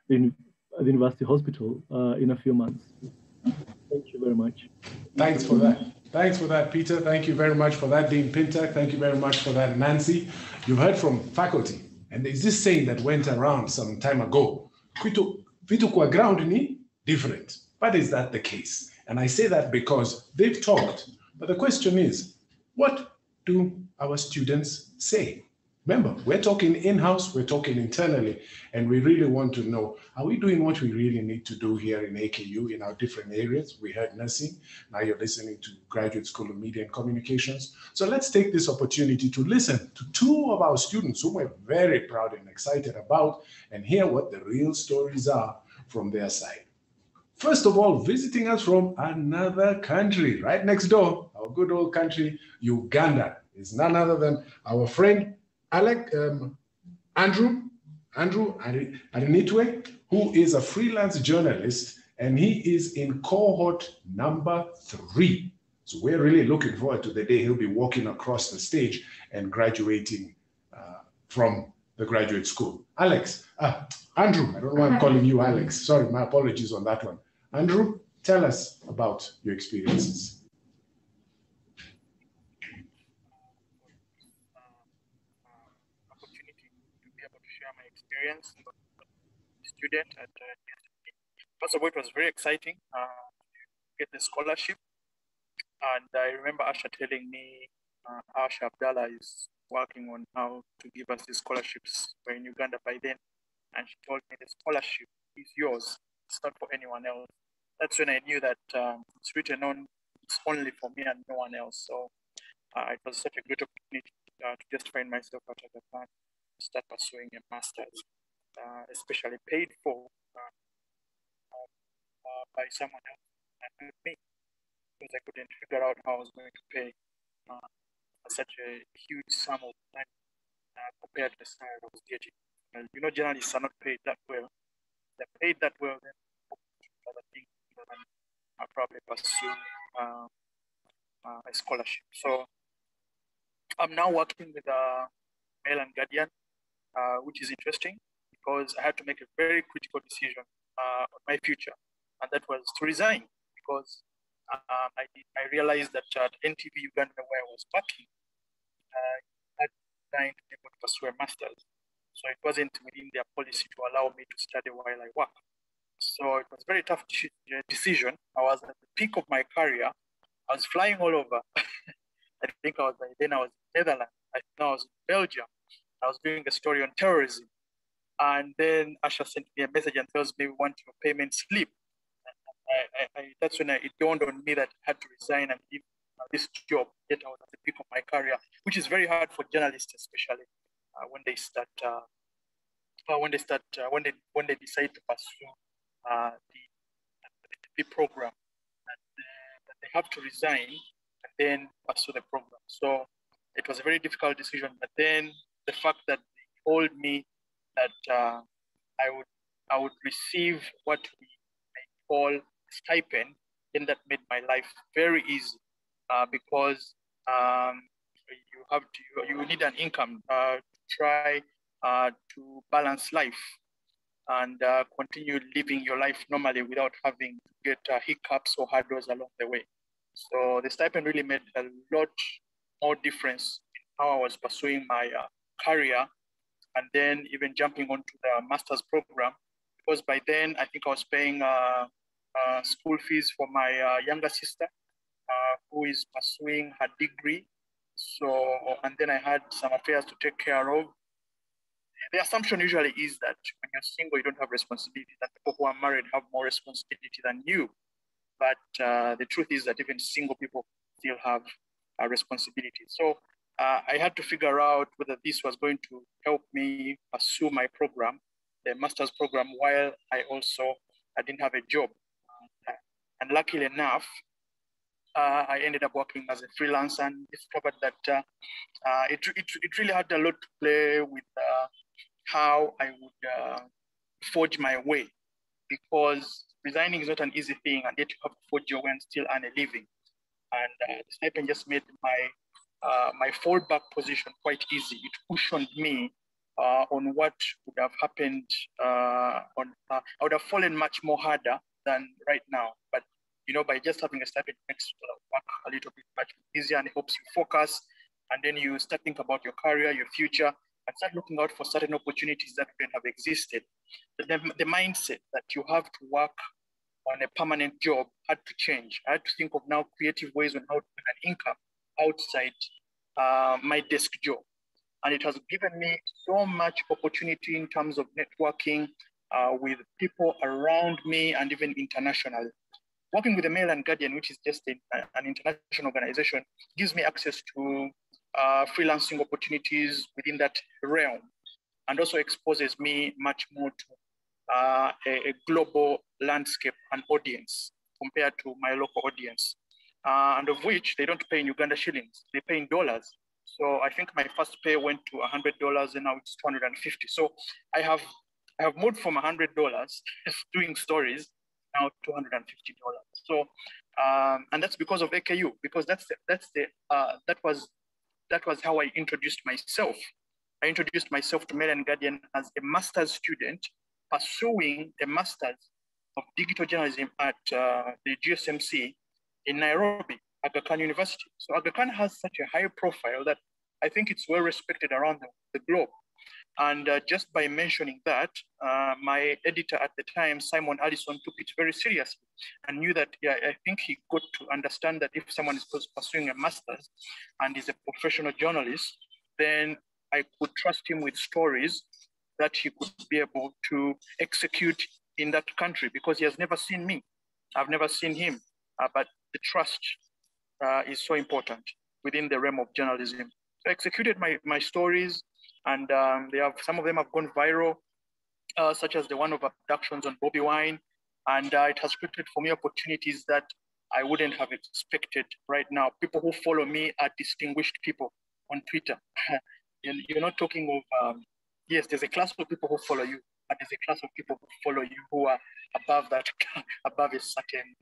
the, the University Hospital uh, in a few months. Thank you very much. Thanks for that. Thanks for that, Peter. Thank you very much for that, Dean Pintak. Thank you very much for that, Nancy. You've heard from faculty, and there's this saying that went around some time ago. Vitu kwa ground ni different. But is that the case? And I say that because they've talked. But the question is, what do our students say? Remember, we're talking in-house, we're talking internally, and we really want to know, are we doing what we really need to do here in AKU in our different areas? We heard nursing, now you're listening to Graduate School of Media and Communications. So let's take this opportunity to listen to two of our students whom we're very proud and excited about and hear what the real stories are from their side. First of all, visiting us from another country, right next door, our good old country, Uganda, is none other than our friend Alec um, Andrew Andrew Arinaitwe, who is a freelance journalist, and he is in cohort number three. So we're really looking forward to the day he'll be walking across the stage and graduating uh, from the graduate school. Alex, uh, Andrew, I don't know why I'm calling you Alex. Sorry, my apologies on that one. Andrew, tell us about your experiences. Experience student at uh, first of all it was very exciting uh, to get the scholarship. And i remember asha telling me uh, asha abdallah is working on how to give us the scholarships we're in uganda by then. And she told me the scholarship is yours. It's not for anyone else. That's when I knew that um, it's written on it's only for me and no one else. So uh, it was such a great opportunity uh, to just find myself at the time, start pursuing a master's, uh, especially paid for uh, uh, by someone else and me, because I couldn't figure out how I was going to pay uh, such a huge sum of money compared to the salary I was getting. you know, journalists are not paid that well. They're paid that well, then other things I'll probably pursue uh, uh, a scholarship. So I'm now working with a Mail and Guardian, uh, which is interesting because I had to make a very critical decision uh, on my future, and that was to resign because um, I, I realized that at NTV Uganda, where I was working, uh, I had time to be able to pursue a master's. So it wasn't within their policy to allow me to study while I work. So it was a very tough decision. I was at the peak of my career. I was flying all over. I think I was then I was in Netherlands. I think I was in Belgium. I was doing a story on terrorism. And then Asha sent me a message and tells me we want your payment slip. I, I, I, that's when it dawned on me that I had to resign and leave this job. Yet I was at the peak of my career, which is very hard for journalists, especially uh, when they start uh, uh, when they start, uh, when they when they decide to pursue uh, the, the program, and they have to resign and then pursue the program. So it was a very difficult decision. But then the fact that they told me that uh, I would I would receive what we call stipend, then that made my life very easy uh, because um, you have to you need an income uh, to try uh, to balance life and uh, continue living your life normally without having to get uh, hiccups or hurdles along the way. So the stipend really made a lot more difference in how I was pursuing my career and then even jumping onto the master's program because by then I think I was paying uh, uh, school fees for my uh, younger sister uh, who is pursuing her degree. So, and then I had some affairs to take care of. The assumption usually is that when you're single, you don't have responsibility, that people who are married have more responsibility than you. But uh, the truth is that even single people still have a responsibility. So uh, I had to figure out whether this was going to help me pursue my program, the master's program, while I also I didn't have a job. And luckily enough, uh, I ended up working as a freelancer and discovered that uh, uh, it, it, it really had a lot to play with uh, how I would uh, forge my way because resigning is not an easy thing and yet you have to forge your way and still earn a living. And uh, the just made my, Uh, my fallback position quite easy. It cushioned me uh, on what would have happened uh, on, I would have fallen much more harder than right now. But you know, by just having a stipend it makes work a little bit much easier and it helps you focus. And then you start thinking about your career, your future, and start looking out for certain opportunities that wouldn't have existed. The, the mindset that you have to work on a permanent job had to change. I had to think of now creative ways on how to make an income outside uh, my desk job. And it has given me so much opportunity in terms of networking uh, with people around me and even internationally. Working with the Mail and Guardian, which is just a, an international organization, gives me access to uh, freelancing opportunities within that realm and also exposes me much more to uh, a, a, global landscape and audience compared to my local audience, uh, and of which they don't pay in Uganda shillings, they pay in dollars. So I think my first pay went to $100 and now it's 250. So I have I have moved from $100 doing stories now $250. So, um, and that's because of AKU, because that's the, that's the, uh, that was, that was how I introduced myself. I introduced myself to Mail and Guardian as a master's student pursuing a master's of digital journalism at uh, the GSMC in Nairobi, Aga Khan University. So Aga Khan has such a high profile that I think it's well respected around the, globe. And uh, just by mentioning that, uh, my editor at the time, Simon Allison, took it very seriously and knew that, yeah, I think he got to understand that if someone is pursuing a master's and is a professional journalist, then I could trust him with stories that he could be able to execute in that country because he has never seen me. I've never seen him, uh, but the trust uh, is so important within the realm of journalism. I executed my, my stories and um, they have some of them have gone viral, uh, such as the one of abductions on Bobby Wine, and uh, it has created for me opportunities that I wouldn't have expected right now. People who follow me are distinguished people on Twitter. You're not talking of um, yes, there's a class of people who follow you, but there's a class of people who follow you who are above that, above a certain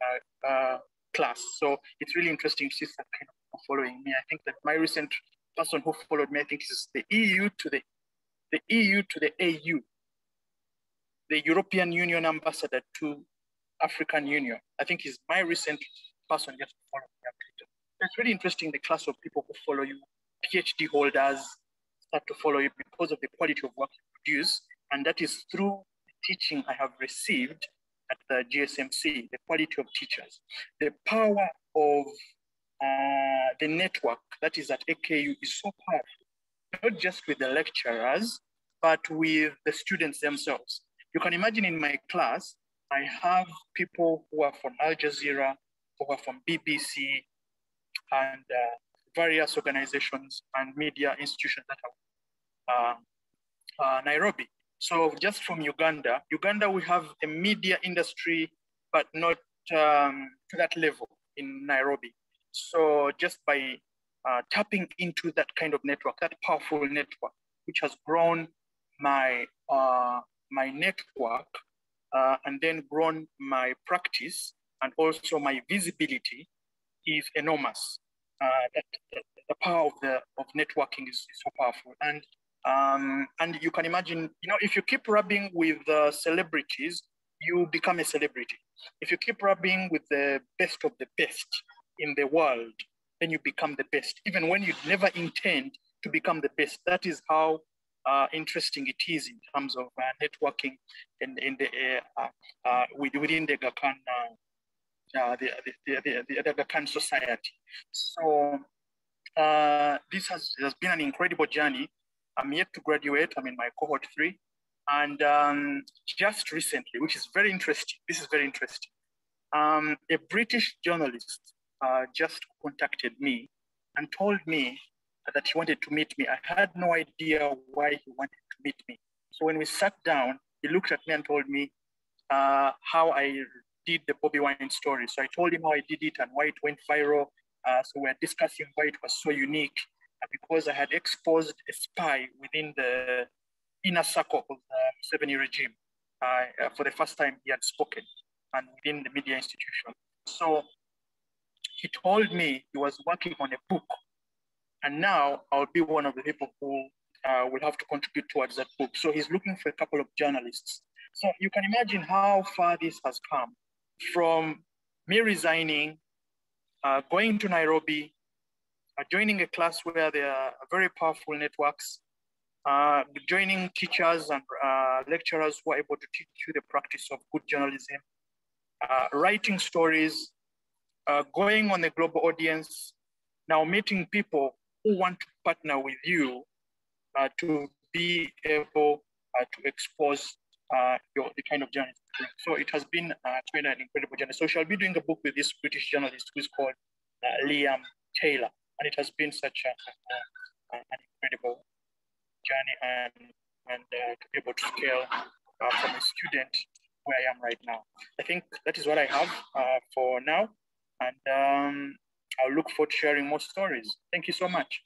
uh, uh, class. So it's really interesting to see some kind of following me. I think that my recent person who followed me, I think is the EU to the, the EU to the AU, the European Union ambassador to African Union. I think is my recent person just followed me. It's really interesting the class of people who follow you, PhD holders start to follow you because of the quality of work you produce. And that is through the teaching I have received at the GSMC, the quality of teachers, the power of uh, the network that is at AKU is so powerful, not just with the lecturers, but with the students themselves. You can imagine in my class, I have people who are from Al Jazeera, who are from BBC, and uh, various organizations and media institutions that are uh, uh, Nairobi. So just from Uganda, Uganda, we have a media industry, but not um, to that level in Nairobi. So just by uh, tapping into that kind of network, that powerful network, which has grown my uh, my network uh, and then grown my practice and also my visibility is enormous. Uh, that, that, the power of the of networking is, is so powerful, and um, and you can imagine, you know, if you keep rubbing with uh, celebrities, you become a celebrity. If you keep rubbing with the best of the best in the world, then you become the best, even when you never intend to become the best. That is how uh, interesting it is in terms of uh, networking in, in the uh, uh within the Aga Khan, uh, uh, the, the, the, the, Aga society. So this has, has been an incredible journey. I'm yet to graduate. I'm in my cohort three. And um, just recently, which is very interesting, this is very interesting. Um, a British journalist uh, just contacted me and told me that he wanted to meet me. I had no idea why he wanted to meet me. So when we sat down, he looked at me and told me uh, how I did the Bobby Wine story. So I told him how I did it and why it went viral. Uh, so we're discussing why it was so unique because I had exposed a spy within the inner circle of the Museveni regime. Uh, for the first time, he had spoken and within the media institution. So he told me he was working on a book. And now I'll be one of the people who uh, will have to contribute towards that book. So he's looking for a couple of journalists. So you can imagine how far this has come from me resigning, uh, going to Nairobi, joining a class where there are very powerful networks, uh, joining teachers and uh, lecturers who are able to teach you the practice of good journalism, uh, writing stories, uh, going on a global audience, now meeting people who want to partner with you uh, to be able to expose your, the kind of journalism. So it has been, been an incredible journey. So she'll be doing a book with this British journalist who is called Liam Taylor and it has been such a, an incredible journey and, and uh, to be able to scale uh, from a student where I am right now. I think that is what I have uh, for now, and um, I'll look forward to sharing more stories. Thank you so much.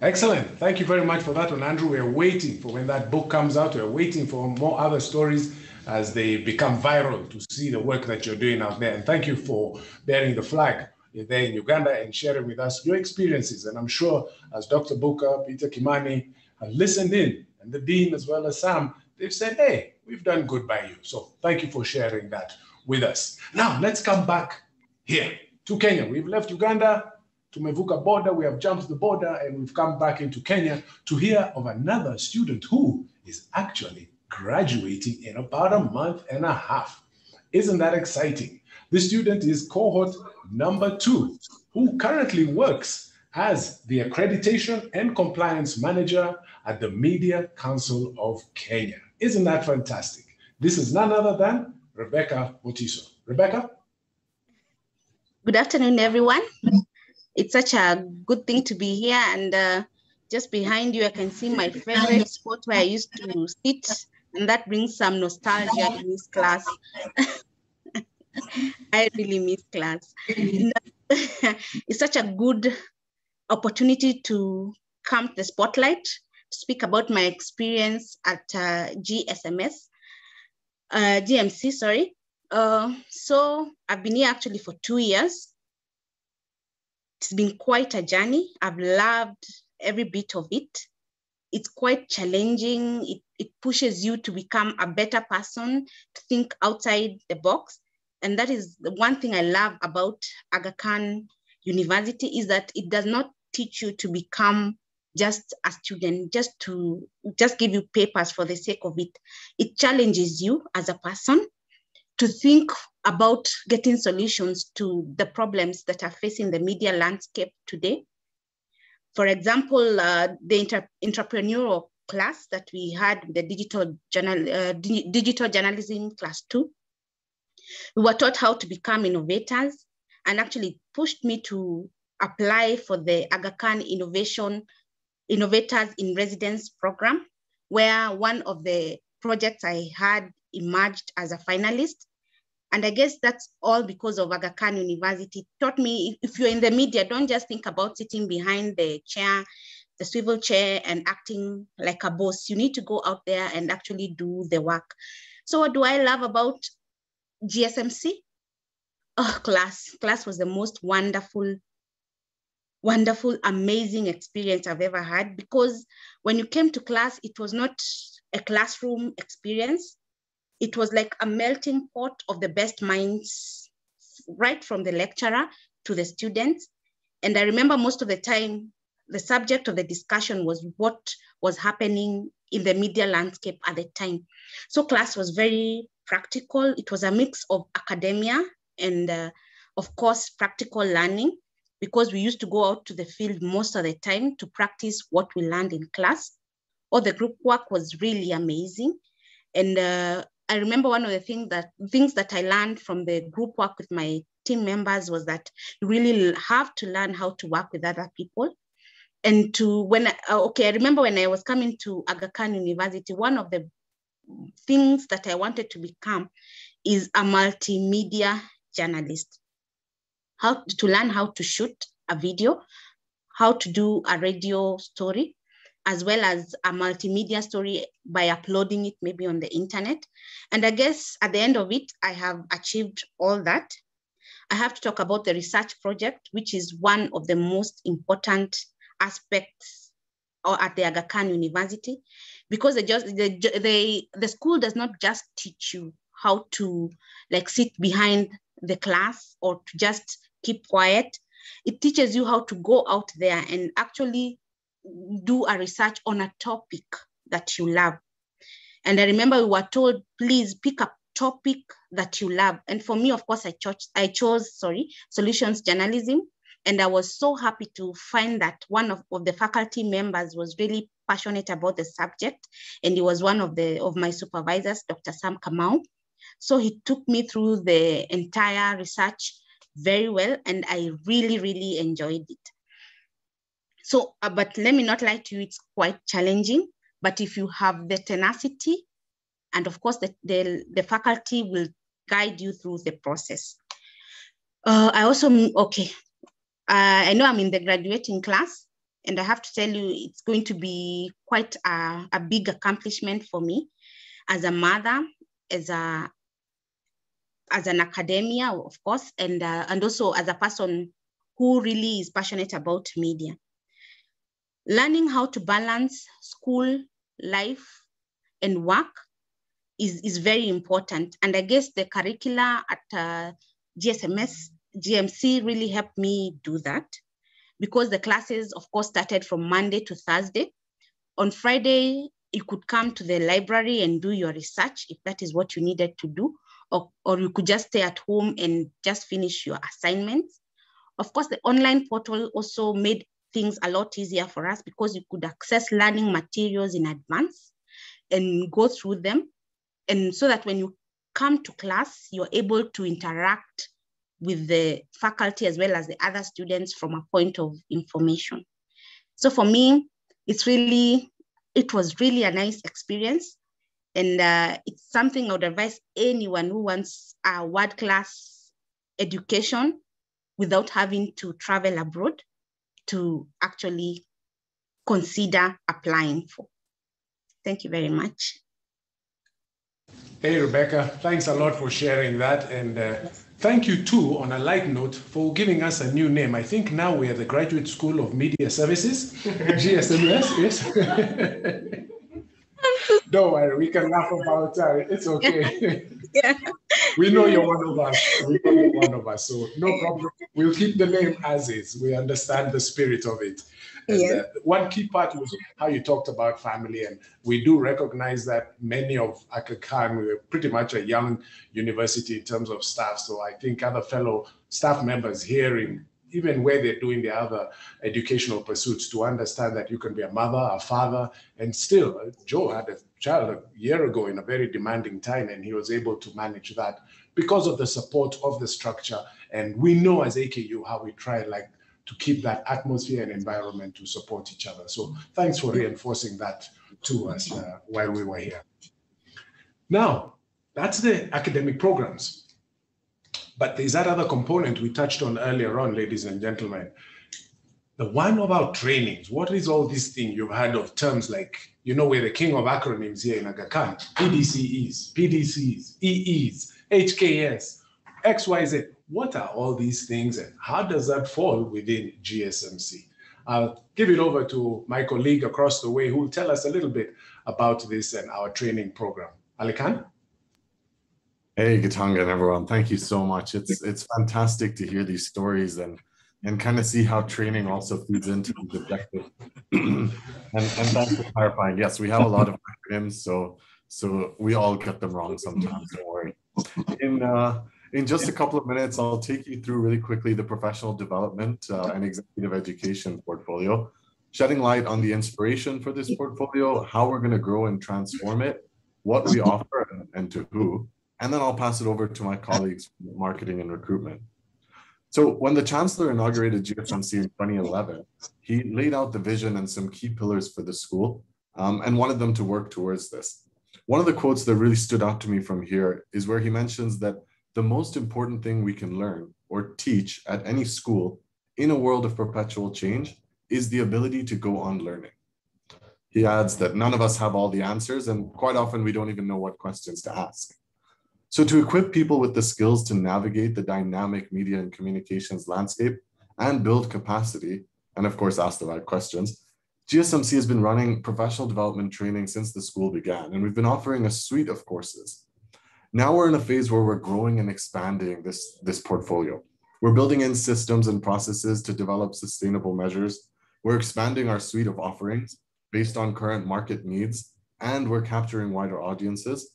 Excellent. Thank you very much for that one, Andrew. We're waiting for when that book comes out. We're waiting for more other stories as they become viral to see the work that you're doing out there. And thank you for bearing the flag there in Uganda and sharing with us your experiences. And I'm sure as Dr. Booker, Peter Kimani have listened in, and the Dean as well as Sam, they've said, hey, we've done good by you. So thank you for sharing that with us. Now let's come back here to Kenya. We've left Uganda to Mevuka border, we have jumped the border and we've come back into Kenya to hear of another student who is actually graduating in about a month and a half. Isn't that exciting? The student is cohort number two, who currently works as the Accreditation and Compliance Manager at the Media Council of Kenya. Isn't that fantastic? This is none other than Rebecca Mutiso. Rebecca? Good afternoon, everyone. It's such a good thing to be here. And uh, just behind you, I can see my favorite spot where I used to sit. And that brings some nostalgia in this class. I really miss class. it's such a good opportunity to come to the spotlight, speak about my experience at uh, GSMS, uh, GMC, sorry. Uh, so I've been here actually for two years. It's been quite a journey. I've loved every bit of it. It's quite challenging. It, it pushes you to become a better person, to think outside the box. And that is the one thing I love about Aga Khan University is that it does not teach you to become just a student, just to just give you papers for the sake of it. It challenges you as a person to think about getting solutions to the problems that are facing the media landscape today. For example, uh, the inter entrepreneurial class that we had, the digital, journal, uh, digital journalism class two, we were taught how to become innovators and actually pushed me to apply for the Aga Khan Innovation Innovators in Residence program, where one of the projects I had emerged as a finalist. And I guess that's all because of Aga Khan University. It taught me if you're in the media, don't just think about sitting behind the chair, the swivel chair, and acting like a boss. You need to go out there and actually do the work. So, what do I love about GSMC? Oh, class. Class was the most wonderful, wonderful, amazing experience I've ever had because when you came to class, it was not a classroom experience. It was like a melting pot of the best minds, right from the lecturer to the students. And I remember most of the time, the subject of the discussion was what was happening in the media landscape at the time. So class was very practical. It was a mix of academia and uh, of course, practical learning because we used to go out to the field most of the time to practice what we learned in class. All the group work was really amazing. And uh, I remember one of the things that things that I learned from the group work with my team members was that you really have to learn how to work with other people. And to when uh, okay, I remember when I was coming to Aga Khan University, one of the things that I wanted to become is a multimedia journalist. How to learn how to shoot a video, how to do a radio story, as well as a multimedia story by uploading it maybe on the internet. And I guess at the end of it, I have achieved all that. I have to talk about the research project, which is one of the most important aspects or at the Aga Khan University, because they just the, they, the school does not just teach you how to like sit behind the class or to just keep quiet. It teaches you how to go out there and actually do a research on a topic that you love. And I remember we were told, please pick a topic that you love. And for me, of course, I chose, I chose sorry, solutions journalism. And I was so happy to find that one of, of the faculty members was really passionate about the subject. And he was one of the of my supervisors, Dr. Sam Kamau. So he took me through the entire research very well, and I really, really enjoyed it. So, uh, but let me not lie to you, it's quite challenging. But if you have the tenacity, and of course, the, the, the faculty will guide you through the process. Uh, I also, okay, uh, I know I'm in the graduating class, and I have to tell you, it's going to be quite a, a big accomplishment for me as a mother, as a as an academia, of course, and uh, and also as a person who really is passionate about media. Learning how to balance school life and work is, is very important. And I guess the curricula at uh, GSMS, GMC really helped me do that because the classes, of course, started from Monday to Thursday. On Friday, you could come to the library and do your research if that is what you needed to do, or, or you could just stay at home and just finish your assignments. Of course, the online portal also made things a lot easier for us because you could access learning materials in advance and go through them. And so that when you come to class, you're able to interact with the faculty as well as the other students from a point of information. So for me, it's really, it was really a nice experience. And uh, it's something I would advise anyone who wants a world class education without having to travel abroad to actually consider applying for. Thank you very much. Hey, Rebecca, thanks a lot for sharing that. And uh, thank you too, on a light note, for giving us a new name. I think now we are the Graduate School of Media Services, GSMS, yes? Don't worry, we can laugh about it. It's okay. yeah. we know you're one of us. We know you're one of us. So no problem. We'll keep the name as is. We understand the spirit of it. And, Yeah. one key part was how you talked about family, and we do recognize that many of Aga Khan, we were pretty much a young university in terms of staff. So I think other fellow staff members hearing, even where they're doing the other educational pursuits, to understand that you can be a mother, a father, and still, uh, Joe had a child a year ago in a very demanding time, and he was able to manage that because of the support of the structure. And we know as AKU how we try like to keep that atmosphere and environment to support each other. So thanks for reinforcing that to us uh, while we were here. Now, that's the academic programs. But there's that other component we touched on earlier on, ladies and gentlemen. The one about trainings. What is all this thing you've heard of terms like, you know, we're the king of acronyms here in Aga PDCEs, PDCs, EEs, HKS, XYZ. What are all these things and how does that fall within GSMC? I'll give it over to my colleague across the way who will tell us a little bit about this and our training program. Alikan? Hey, Gitonga and everyone. Thank you so much. It's it's fantastic to hear these stories and and kind of see how training also feeds into the objective. and, and thanks for clarifying. Yes, we have a lot of acronyms, so so we all get them wrong sometimes. Don't worry. In uh, in just a couple of minutes, I'll take you through really quickly the professional development uh, and executive education portfolio, shedding light on the inspiration for this portfolio, how we're going to grow and transform it, what we offer, and, and to who. And then I'll pass it over to my colleagues from marketing and recruitment. So when the chancellor inaugurated GSMC in 2011, he laid out the vision and some key pillars for the school um, and wanted them to work towards this. One of the quotes that really stood out to me from here is where he mentions that the most important thing we can learn or teach at any school in a world of perpetual change is the ability to go on learning. He adds that none of us have all the answers, and quite often we don't even know what questions to ask. So, to equip people with the skills to navigate the dynamic media and communications landscape and build capacity, and of course, ask the right questions, GSMC has been running professional development training since the school began, and we've been offering a suite of courses now we're in a phase where we're growing and expanding this, this portfolio. We're building in systems and processes to develop sustainable measures. We're expanding our suite of offerings based on current market needs, and we're capturing wider audiences.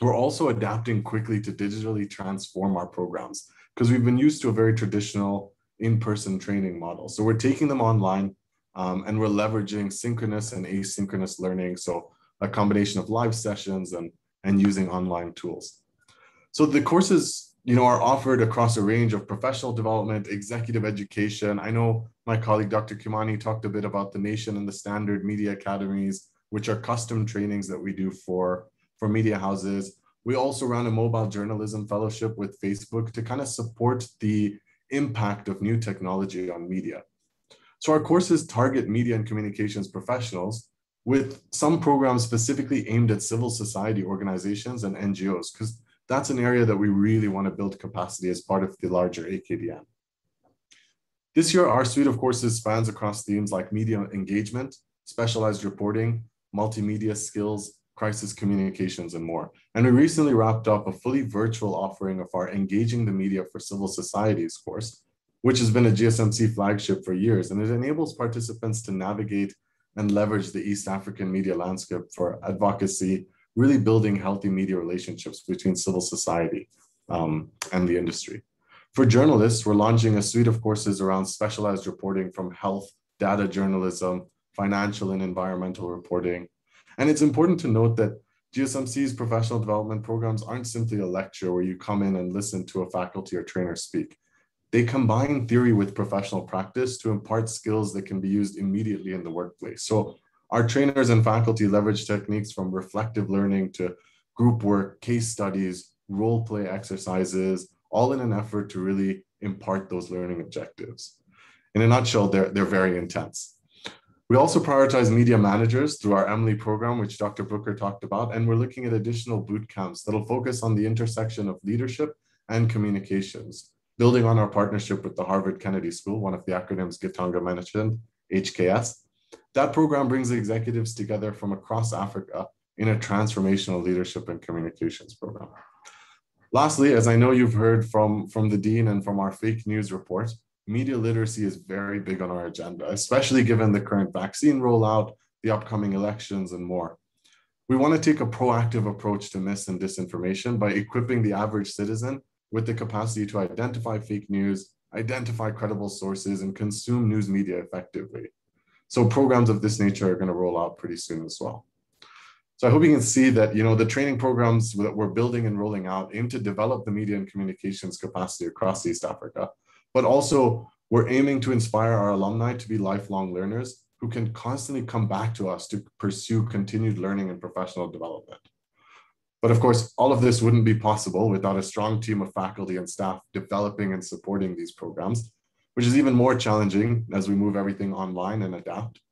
We're also adapting quickly to digitally transform our programs because we've been used to a very traditional in-person training model. So we're taking them online um, and we're leveraging synchronous and asynchronous learning. So a combination of live sessions and and using online tools. So the courses, you know, are offered across a range of professional development, executive education. I know my colleague Dr. Kimani talked a bit about the Nation and the Standard Media Academies, which are custom trainings that we do for, for media houses. We also run a mobile journalism fellowship with Facebook to kind of support the impact of new technology on media. So our courses target media and communications professionals with some programs specifically aimed at civil society organizations and NGOs, because that's an area that we really want to build capacity as part of the larger AKDN. This year, our suite of courses spans across themes like media engagement, specialized reporting, multimedia skills, crisis communications, and more. And we recently wrapped up a fully virtual offering of our Engaging the Media for Civil Societies course, which has been a GSMC flagship for years, and it enables participants to navigate and leverage the East African media landscape for advocacy, really building healthy media relationships between civil society um, and the industry. For journalists, we're launching a suite of courses around specialized reporting from health, data journalism, financial and environmental reporting. And it's important to note that GSMC's professional development programs aren't simply a lecture where you come in and listen to a faculty or trainer speak. They combine theory with professional practice to impart skills that can be used immediately in the workplace. So our trainers and faculty leverage techniques from reflective learning to group work, case studies, role play exercises, all in an effort to really impart those learning objectives. In a nutshell, they're, they're very intense. We also prioritize media managers through our Emily program, which Dr. Booker talked about, and we're looking at additional boot camps that'll focus on the intersection of leadership and communications building on our partnership with the Harvard Kennedy School, one of the acronyms Gitonga mentioned, HKS. That program brings executives together from across Africa in a transformational leadership and communications program. Lastly, as I know you've heard from, from the Dean and from our fake news report, media literacy is very big on our agenda, especially given the current vaccine rollout, the upcoming elections, and more. We want to take a proactive approach to mis and disinformation by equipping the average citizen with the capacity to identify fake news, identify credible sources, and consume news media effectively. So programs of this nature are going to roll out pretty soon as well. So I hope you can see that you know the training programs that we're building and rolling out aim to develop the media and communications capacity across East Africa, but also we're aiming to inspire our alumni to be lifelong learners who can constantly come back to us to pursue continued learning and professional development. But of course, all of this wouldn't be possible without a strong team of faculty and staff developing and supporting these programs, which is even more challenging as we move everything online and adapt.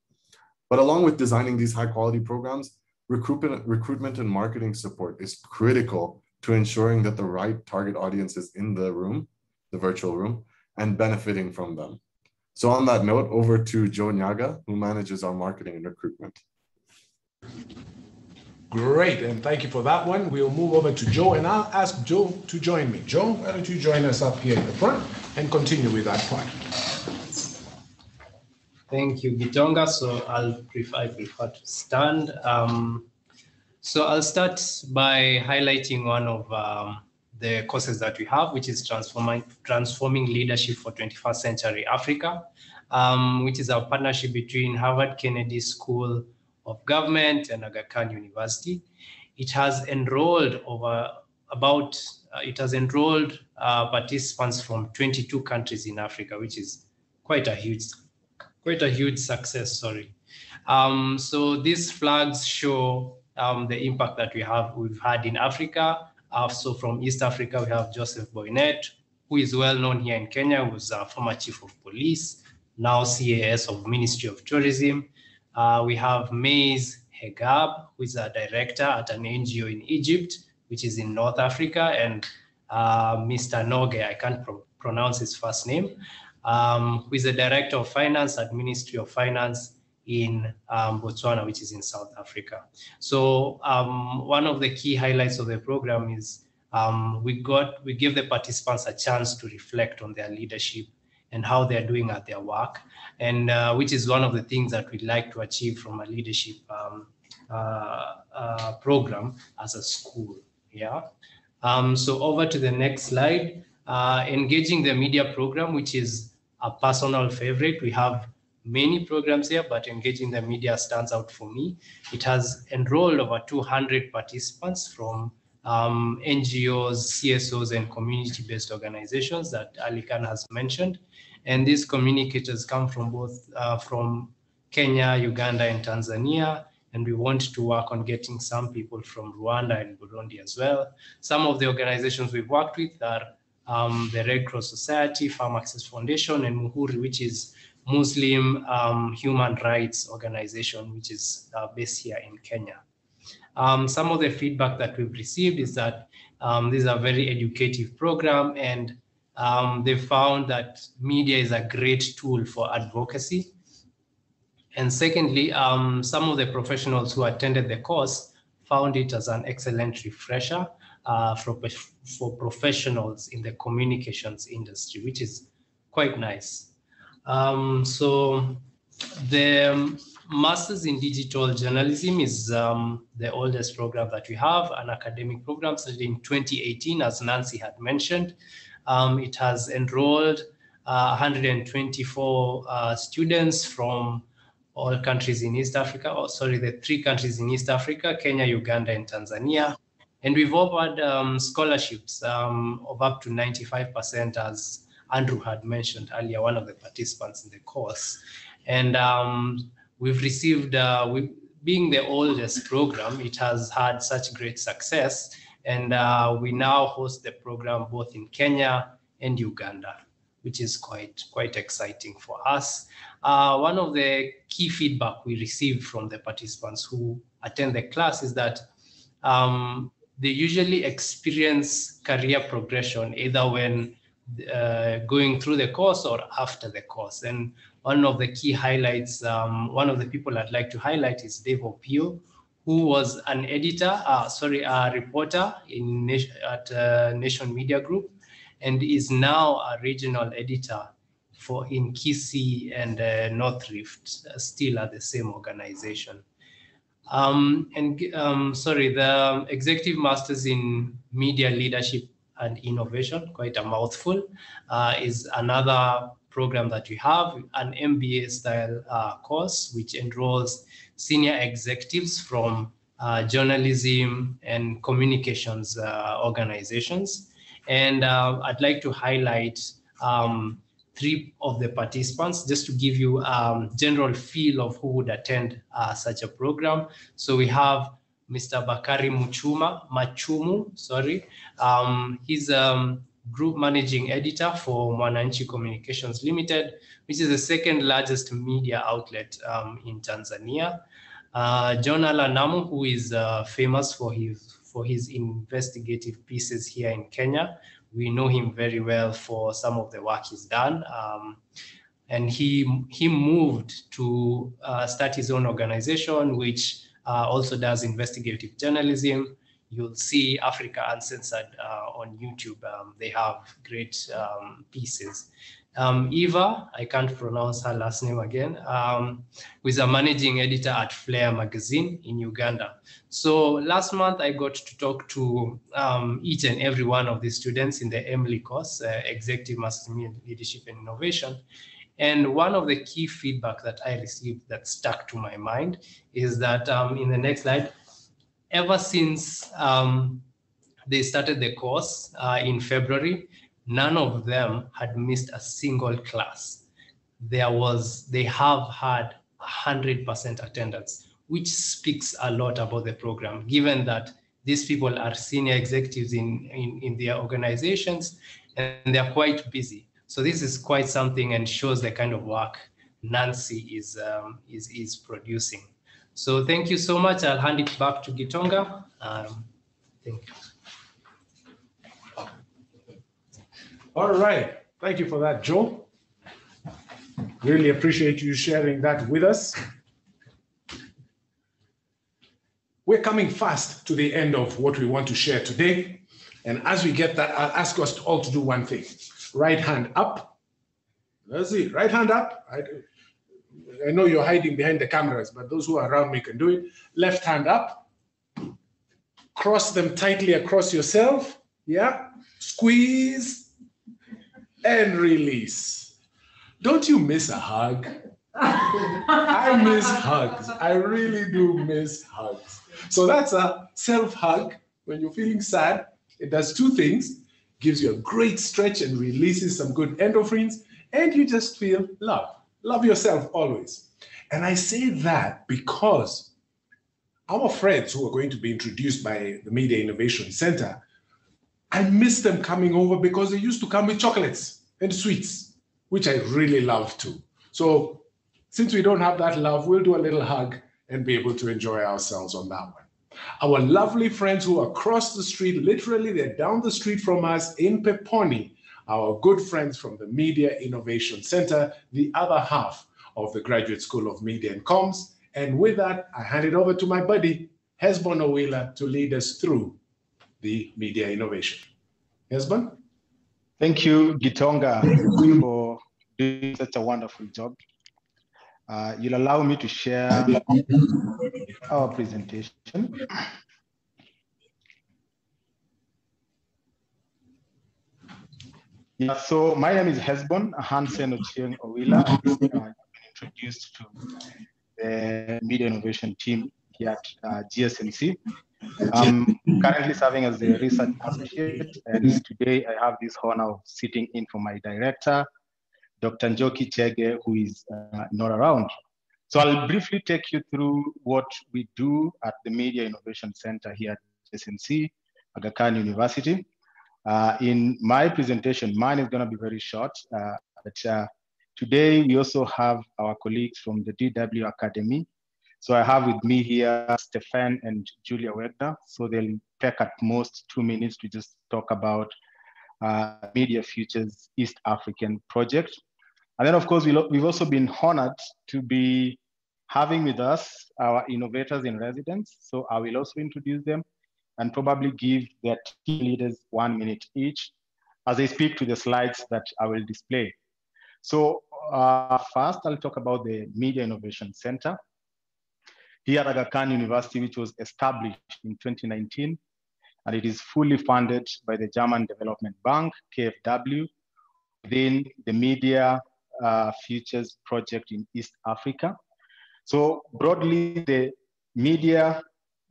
But along with designing these high quality programs, recruitment, recruitment and marketing support is critical to ensuring that the right target audience is in the room, the virtual room, and benefiting from them. So on that note, over to Joe Nyaga, who manages our marketing and recruitment. Great, and thank you for that one. We'll move over to Joe, and I'll ask Joe to join me. Joe, why don't you join us up here in the front and continue with that part? Thank you, Gitonga. So I'll prefer, I prefer to stand. Um, so I'll start by highlighting one of um, the courses that we have, which is transforming, transforming leadership for 21st century Africa, um, which is our partnership between Harvard Kennedy School of Government and Aga Khan University. It has enrolled over about, uh, it has enrolled uh, participants from 22 countries in Africa, which is quite a huge, quite a huge success, sorry. Um, so these flags show um, the impact that we have, we've had in Africa. Uh, so from East Africa, we have Joseph Boinnet, who is well known here in Kenya, who's a former chief of police, now CAS of Ministry of Tourism. Uh, we have Maze Hegab, who is a director at an NGO in Egypt, which is in North Africa, and uh, Mr. Noge, I can't pro pronounce his first name, um, who is the director of finance at Ministry of Finance in um, Botswana, which is in South Africa. So um, one of the key highlights of the program is um, we got we give the participants a chance to reflect on their leadership and how they're doing at their work, and uh, which is one of the things that we'd like to achieve from a leadership um, uh, uh, program as a school. Yeah. Um, so over to the next slide, uh, engaging the media program, which is a personal favorite. We have many programs here, but engaging the media stands out for me. It has enrolled over 200 participants from um, NGOs, CSOs, and community-based organizations that Ali Khan has mentioned. And these communicators come from both uh, from Kenya, Uganda, and Tanzania. And we want to work on getting some people from Rwanda and Burundi as well. Some of the organizations we've worked with are um, the Red Cross Society, PharmAccess Foundation, and Muhuri, which is Muslim um, human rights organization, which is uh, based here in Kenya. Um, some of the feedback that we've received is that um, this is a very educative program and um, they found that media is a great tool for advocacy. And secondly, um, some of the professionals who attended the course found it as an excellent refresher uh, for, for professionals in the communications industry, which is quite nice. Um, so the Masters in Digital Journalism is um, the oldest program that we have, an academic program started in 2018, as Nancy had mentioned. Um, it has enrolled uh, 124 uh, students from all countries in East Africa, oh, sorry, the three countries in East Africa, Kenya, Uganda, and Tanzania. And we've offered um, scholarships um, of up to 95% as Andrew had mentioned earlier, one of the participants in the course. And um, we've received, uh, we, being the oldest program, it has had such great success. And uh, we now host the program both in Kenya and Uganda, which is quite, quite exciting for us. Uh, one of the key feedback we received from the participants who attend the class is that um, they usually experience career progression either when uh, going through the course or after the course. And one of the key highlights, um, one of the people I'd like to highlight is Dave Opiyo, who was an editor, uh, sorry, a reporter in at uh, Nation Media Group, and is now a regional editor for in Kisii and uh, North Rift, uh, still at the same organization. Um, and um, sorry, the executive masters in media leadership and innovation, quite a mouthful, uh, is another program that we have, an MBA style uh, course, which enrolls senior executives from uh, journalism and communications uh, organizations. And uh, I'd like to highlight um, three of the participants just to give you a um, general feel of who would attend uh, such a program. So we have Mr. Bakari Muchuma, Machumu, sorry. Um, he's um, group managing editor for Mwananchi Communications Limited, which is the second largest media outlet um, in Tanzania. Uh, John Allan Namu, who is uh, famous for his for his investigative pieces here in Kenya. We know him very well for some of the work he's done. Um, and he, he moved to uh, start his own organization, which uh, also does investigative journalism. You'll see Africa Uncensored uh, on YouTube. Um, they have great um, pieces. Um, Eva, I can't pronounce her last name again, um, who is a managing editor at Flair magazine in Uganda. So last month I got to talk to um, each and every one of the students in the Emily course, uh, Executive Media Leadership and Innovation. And one of the key feedback that I received that stuck to my mind is that um, in the next slide, ever since um, they started the course uh, in February, none of them had missed a single class. There was, they have had 100% attendance, which speaks a lot about the program, given that these people are senior executives in, in, in their organizations and they're quite busy. So this is quite something and shows the kind of work Nancy is, um, is, is producing. So thank you so much. I'll hand it back to Gitonga. Um, thank you. All right. Thank you for that, Joe. Really appreciate you sharing that with us. We're coming fast to the end of what we want to share today. And as we get that, I'll ask us all to do one thing. Right hand up. Let's see, right hand up. I, I know you're hiding behind the cameras, but those who are around me can do it. Left hand up. Cross them tightly across yourself. Yeah. Squeeze and release. Don't you miss a hug? I miss hugs. I really do miss hugs. So that's a self hug. When you're feeling sad, it does two things gives you a great stretch and releases some good endorphins, and you just feel love. Love yourself always. And I say that because our friends who are going to be introduced by the Media Innovation Center I miss them coming over because they used to come with chocolates and sweets, which I really love too. So since we don't have that love, we'll do a little hug and be able to enjoy ourselves on that one. Our lovely friends who are across the street, literally they're down the street from us in Peponi, our good friends from the Media Innovation Center, the other half of the Graduate School of Media and Comms. And with that, I hand it over to my buddy, Hesbon Owila, to lead us through the media innovation. Hesbon? Thank you, Gitonga, for doing such a wonderful job. Uh, you'll allow me to share our presentation. Yeah, so my name is Hesbon Hansen Ochieng Owila. I've been introduced to the media innovation team here at uh, GSMC. I'm currently serving as the research associate, and today I have this honor of sitting in for my director, Dr. Njoki Chege, who is uh, not around. So I'll briefly take you through what we do at the Media Innovation Center here at SMC, Aga Khan University. Uh, in my presentation, mine is going to be very short, uh, but uh, today we also have our colleagues from the DW Academy, so I have with me here Stefan and Julia Wegner. So they'll take at most two minutes to just talk about uh, Media Futures East African project. And then of course, we've also been honored to be having with us our innovators in residence. So I will also introduce them and probably give their team leaders one minute each as they speak to the slides that I will display. So uh, first, I'll talk about the Media Innovation Center here at Aga Khan University, which was established in 2019. And it is fully funded by the German Development Bank, KfW, within the Media uh, Futures Project in East Africa. So broadly, the Media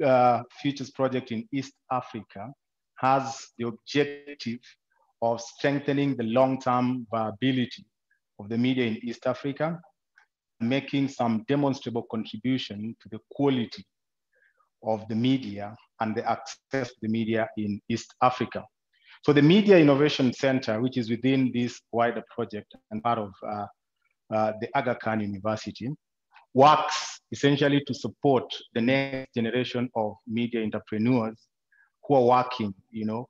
uh, Futures Project in East Africa has the objective of strengthening the long-term viability of the media in East Africa, making some demonstrable contribution to the quality of the media and the access to the media in East Africa. So the Media Innovation Center, which is within this wider project and part of uh, uh, the Aga Khan University, works essentially to support the next generation of media entrepreneurs who are working, you know,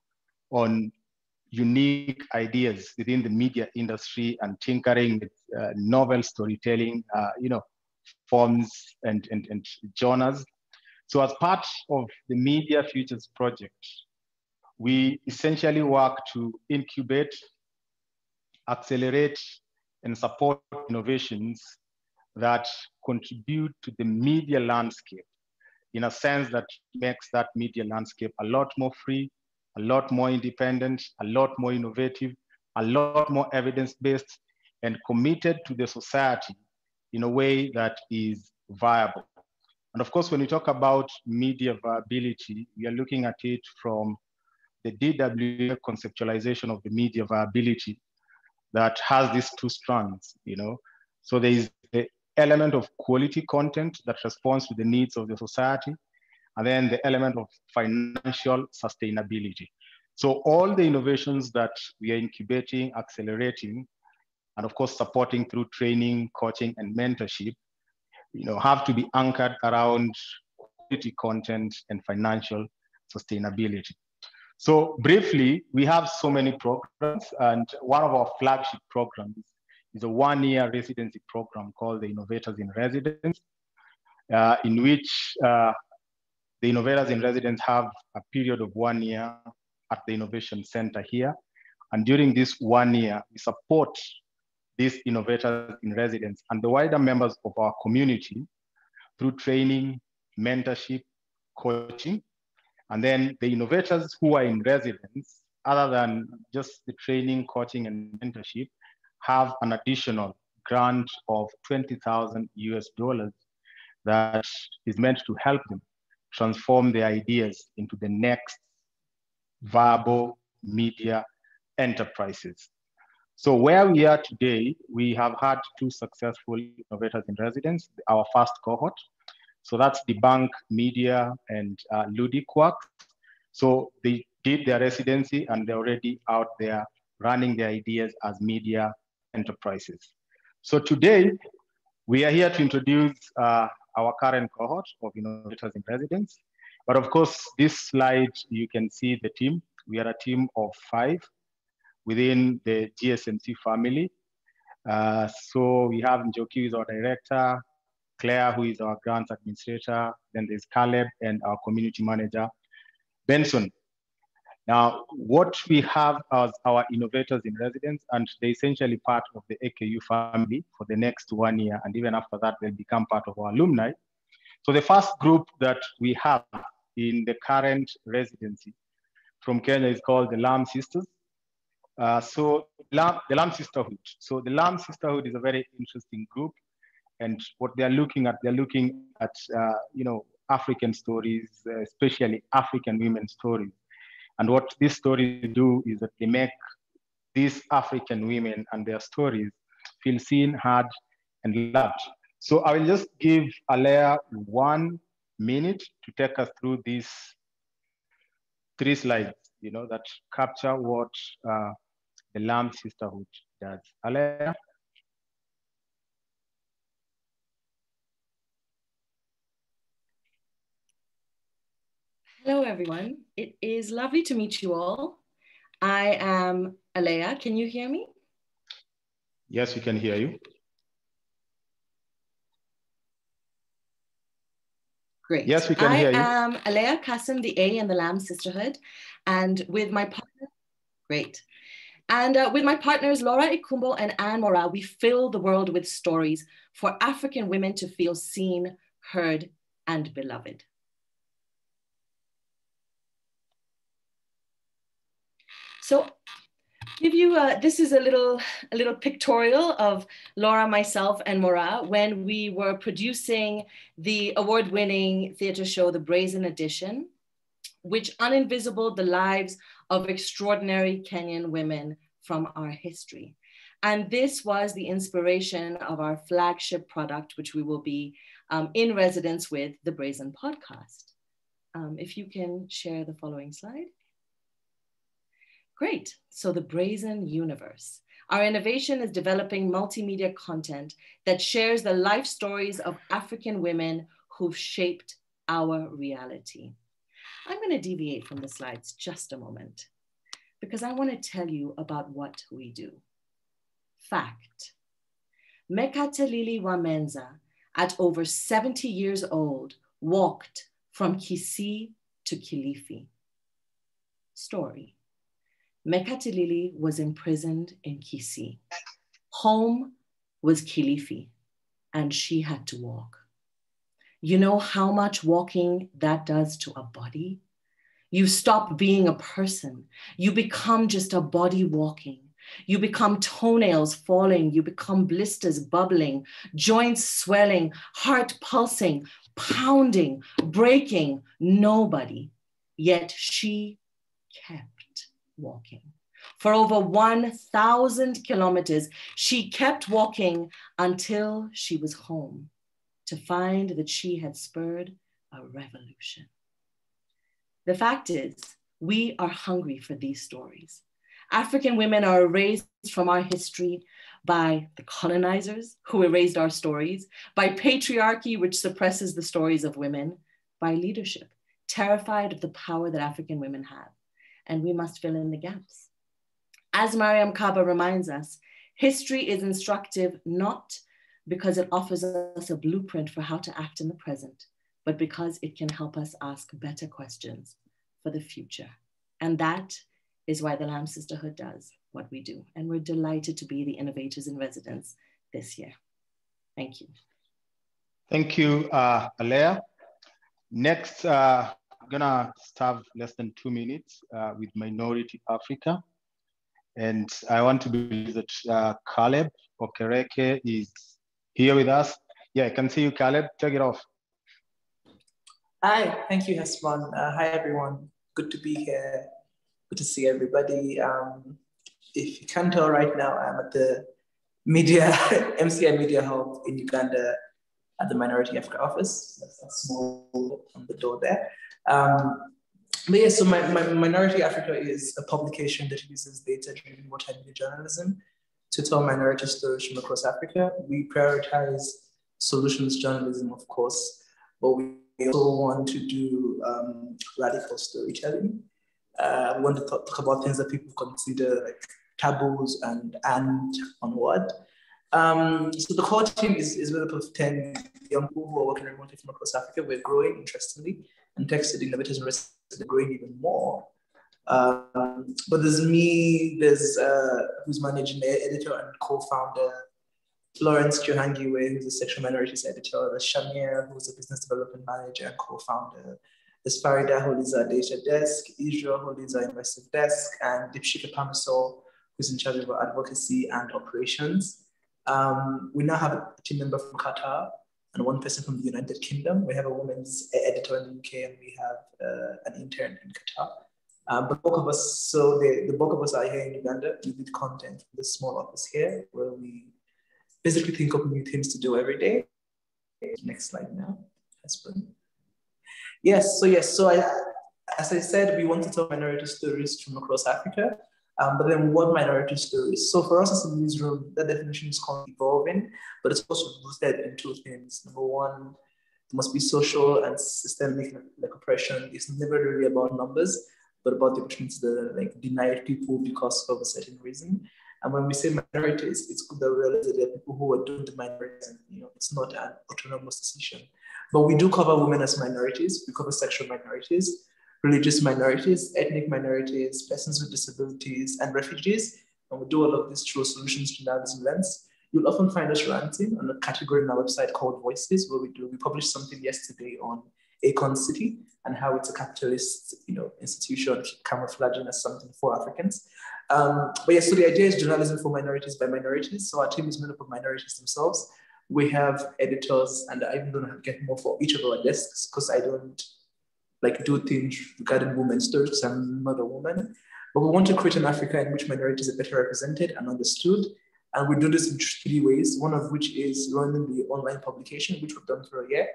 on unique ideas within the media industry and tinkering with uh, novel storytelling, uh, you know, forms and, and, and genres. So as part of the Media Futures Project, we essentially work to incubate, accelerate, and support innovations that contribute to the media landscape in a sense that makes that media landscape a lot more free, a lot more independent, a lot more innovative, a lot more evidence-based, and committed to the society in a way that is viable. And of course, when we talk about media viability, we are looking at it from the DWA conceptualization of the media viability that has these two strands, you know. So there is element of quality content that responds to the needs of the society, and then the element of financial sustainability. So all the innovations that we are incubating, accelerating, and of course supporting through training, coaching, and mentorship, you know, have to be anchored around quality content and financial sustainability. So briefly, we have so many programs and one of our flagship programs is a one-year residency program called the Innovators in Residence, uh, in which uh, the Innovators in Residence have a period of one year at the Innovation Center here. And during this one year, we support these innovators in residence and the wider members of our community through training, mentorship, coaching, and then the innovators who are in residence, other than just the training, coaching, and mentorship, have an additional grant of 20,000 US dollars that is meant to help them transform their ideas into the next viable media enterprises. So where we are today, we have had two successful innovators in residence, our first cohort. So that's the Bank Media and uh, Ludiquarks. So they did their residency and they're already out there running their ideas as media enterprises. So today, we are here to introduce uh, our current cohort of innovators in residence. But of course, this slide, you can see the team. We are a team of five within the GSMC family. Uh, so we have Njoki, who is our director, Claire, who is our grants administrator, then there's Caleb and our community manager, Benson. Now, what we have as our innovators in residence, and they're essentially part of the AKU family for the next one year, and even after that, they'll become part of our alumni. So the first group that we have in the current residency from Kenya is called the Lam Sisters. Uh, so Lam, the Lam Sisterhood. So the Lam Sisterhood is a very interesting group, and what they're looking at, they're looking at uh, you know African stories, uh, especially African women stories. And what these stories do is that they make these African women and their stories feel seen, heard, and loved. So I will just give Aleya one minute to take us through these three slides, you know, that capture what uh, the LAM Sisterhood does. Aleya? Hello, everyone. It is lovely to meet you all. I am Aleya. Can you hear me? Yes, we can hear you. Great. Yes, we can I hear you. I am Aleya Kassam, the A in the LAM Sisterhood, and with my partner, great. And uh, with my partners, Laura Ekumbo and Anne Moraa, we fill the world with stories for African women to feel seen, heard, and beloved. So give you a, this is a little a little pictorial of Laura, myself, and Moraa when we were producing the award-winning theater show, The Brazen Edition, which uninvisible the lives of extraordinary Kenyan women from our history. And this was the inspiration of our flagship product, which we will be um, in residence with the Brazen Podcast. Um, if you can share the following slide. Great. So the Brazen Universe. Our innovation is developing multimedia content that shares the life stories of African women who've shaped our reality. I'm going to deviate from the slides just a moment because I want to tell you about what we do. Fact. Mekatilili wa Menza, at over 70 years old, walked from Kisii to Kilifi. Story. Mekatilili was imprisoned in Kisii. Home was Kilifi, and she had to walk. You know how much walking that does to a body? You stop being a person. You become just a body walking. You become toenails falling. You become blisters bubbling, joints swelling, heart pulsing, pounding, breaking. Nobody. Yet she kept walking. For over 1,000 kilometers, she kept walking until she was home to find that she had spurred a revolution. The fact is, we are hungry for these stories. African women are erased from our history by the colonizers who erased our stories, by patriarchy, which suppresses the stories of women, by leadership, terrified of the power that African women have. And we must fill in the gaps. As Mariame Kaba reminds us, history is instructive not because it offers us a blueprint for how to act in the present, but because it can help us ask better questions for the future. And that is why the LAM Sisterhood does what we do. And we're delighted to be the innovators in residence this year. Thank you. Thank you, uh, Aleya. Next, uh, gonna start less than two minutes uh, with Minority Africa. And I want to believe that uh, Caleb Okereke is here with us. Yeah, I can see you, Caleb. Take it off. Hi, thank you, Hesbon. Uh, hi, everyone. Good to be here. Good to see everybody. Um, if you can't tell right now, I'm at the media, MCI Media Hub in Uganda at the Minority Africa office. That's that small on the door there. Um, but yeah, so my, my Minority Africa is a publication that uses data-driven multimedia journalism to tell minority stories from across Africa. We prioritize solutions journalism, of course, but we also want to do um, radical storytelling. Uh, we want to talk, talk, about things that people consider like taboos and and onward. Um, so the core team is, is made up of 10 young people who are working remotely from across Africa. We're growing, interestingly, and texted innovators and residents are growing even more. Um, but there's me, there's uh, who's managing editor and co-founder, Florence Johangiwe, who's a sexual minorities editor, there's Shamir, who's a business development manager and co-founder, there's Farida, who leads our data desk, Israel, who leads our immersive desk, and Dipshika Pamaso, who's in charge of our advocacy and operations. Um, we now have a team member from Qatar and one person from the United Kingdom. We have a woman's editor in the UK and we have uh, an intern in Qatar. Um, but bulk of us, so the, the of us are here in Uganda. We did content in this small office here where we basically think of new things to do every day. Next slide now. Yes, so yes, so I, as I said, we want to tell minority stories from across Africa. Um, but then what minority stories? So for us as a newsroom, that definition is called evolving, but it's also rooted in two things. Number one, it must be social and systemic like oppression. It's never really about numbers, but about the opportunities that like denied people because of a certain reason. And when we say minorities, it's good that we realize that there are people who are doing the minorities, and you know, it's not an autonomous decision. But we do cover women as minorities, we cover sexual minorities, religious minorities, ethnic minorities, persons with disabilities, and refugees. And we do all of this through solutions to journalism lens. You'll often find us ranting on a category on our website called Voices, where we do we published something yesterday on Akon City and how it's a capitalist, you know, institution camouflaging as something for Africans. Um, but yeah, so the idea is journalism for minorities by minorities. So our team is made up of minorities themselves. We have editors, and I'm going to get more for each of our desks because I don't like do things regarding women's stories I'm not a woman. But we want to create an Africa in which minorities are better represented and understood. And we do this in three ways, one of which is running the online publication, which we've done for a year,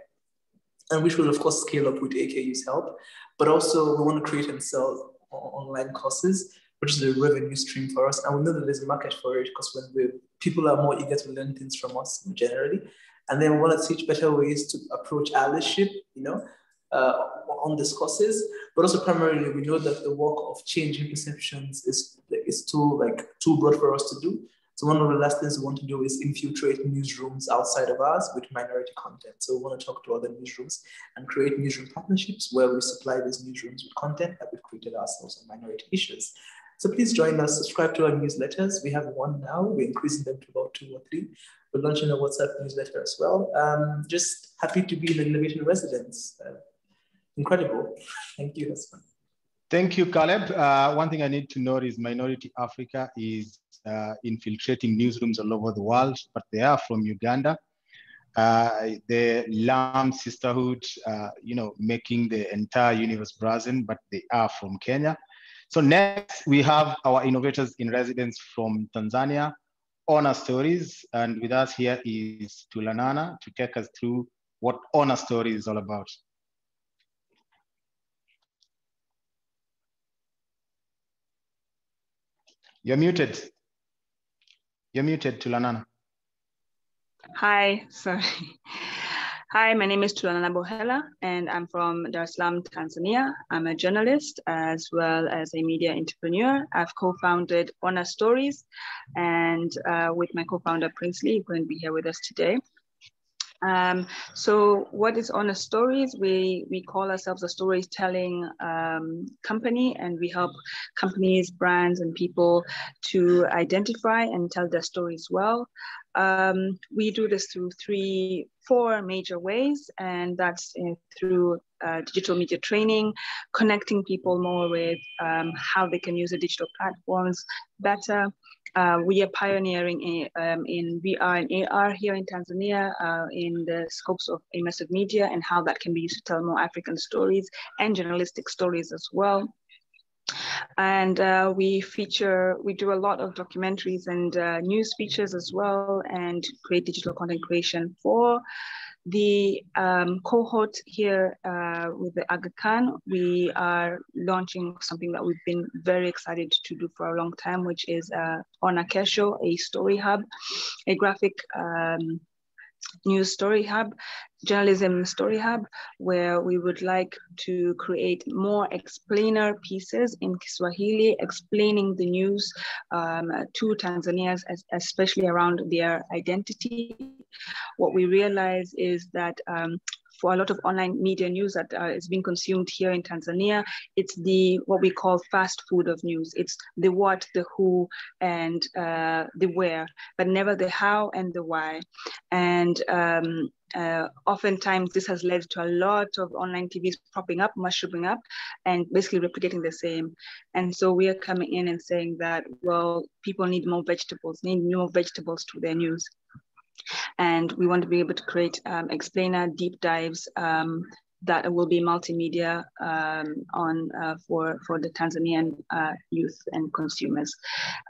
and which will, of course, scale up with AKU's help. But also, we want to create and sell online courses, which is a revenue stream for us. And we know that there's a market for it because when we people are more eager to learn things from us generally. And then we want to teach better ways to approach allyship, you know, uh, on these courses. But also primarily, we know that the work of changing perceptions is, is too like too broad for us to do. So one of the last things we want to do is infiltrate newsrooms outside of ours with minority content. So we want to talk to other newsrooms and create newsroom partnerships where we supply these newsrooms with content that we've created ourselves on minority issues. So please join us, subscribe to our newsletters. We have one now, we're increasing them to about two or three. We're launching a WhatsApp newsletter as well. Um, just happy to be in innovation residence. Uh, incredible. Thank you, Hassan. Thank you, Caleb. Uh, one thing I need to note is Minority Africa is uh, infiltrating newsrooms all over the world, but they are from Uganda. Uh, the LAM Sisterhood, uh, you know, making the entire universe Brazil, but they are from Kenya. So next we have our innovators in residence from Tanzania, Honor Stories. And with us here is Tulanana to take us through what Honor Story is all about. You're muted. You're muted, Tulanana. Hi, sorry. Hi, my name is Tulanana Bohela, and I'm from Dar es Salaam, Tanzania. I'm a journalist as well as a media entrepreneur. I've co-founded Honor Stories, and uh, with my co-founder Princely, who couldn't be here with us today. Um, so what is Honor Stories? We, we call ourselves a storytelling um, company and we help companies, brands and people to identify and tell their stories well. Um, we do this through three, four major ways, and that's in, through uh, digital media training, connecting people more with um, how they can use the digital platforms better, uh, we are pioneering in, um, in, VR and AR here in Tanzania uh, in the scopes of immersive media and how that can be used to tell more African stories and journalistic stories as well. And uh, we feature, we do a lot of documentaries and uh, news features as well and create digital content creation for the um, cohort here uh, with the Aga Khan, we are launching something that we've been very excited to do for a long time, which is uh, on Akesho, a story hub, a graphic um, news story hub, journalism story hub, where we would like to create more explainer pieces in Kiswahili, explaining the news um, to Tanzanians, especially around their identity. What we realize is that um, for a lot of online media news that uh, is being consumed here in Tanzania, it's the what we call fast food of news. It's the what, the who, and uh, the where, but never the how and the why. And um, uh, oftentimes this has led to a lot of online TVs popping up, mushrooming up, and basically replicating the same. And so we are coming in and saying that, well, people need more vegetables, need more vegetables to their news. And we want to be able to create um, explainer deep dives um, that will be multimedia um, on uh, for for the Tanzanian uh, youth and consumers.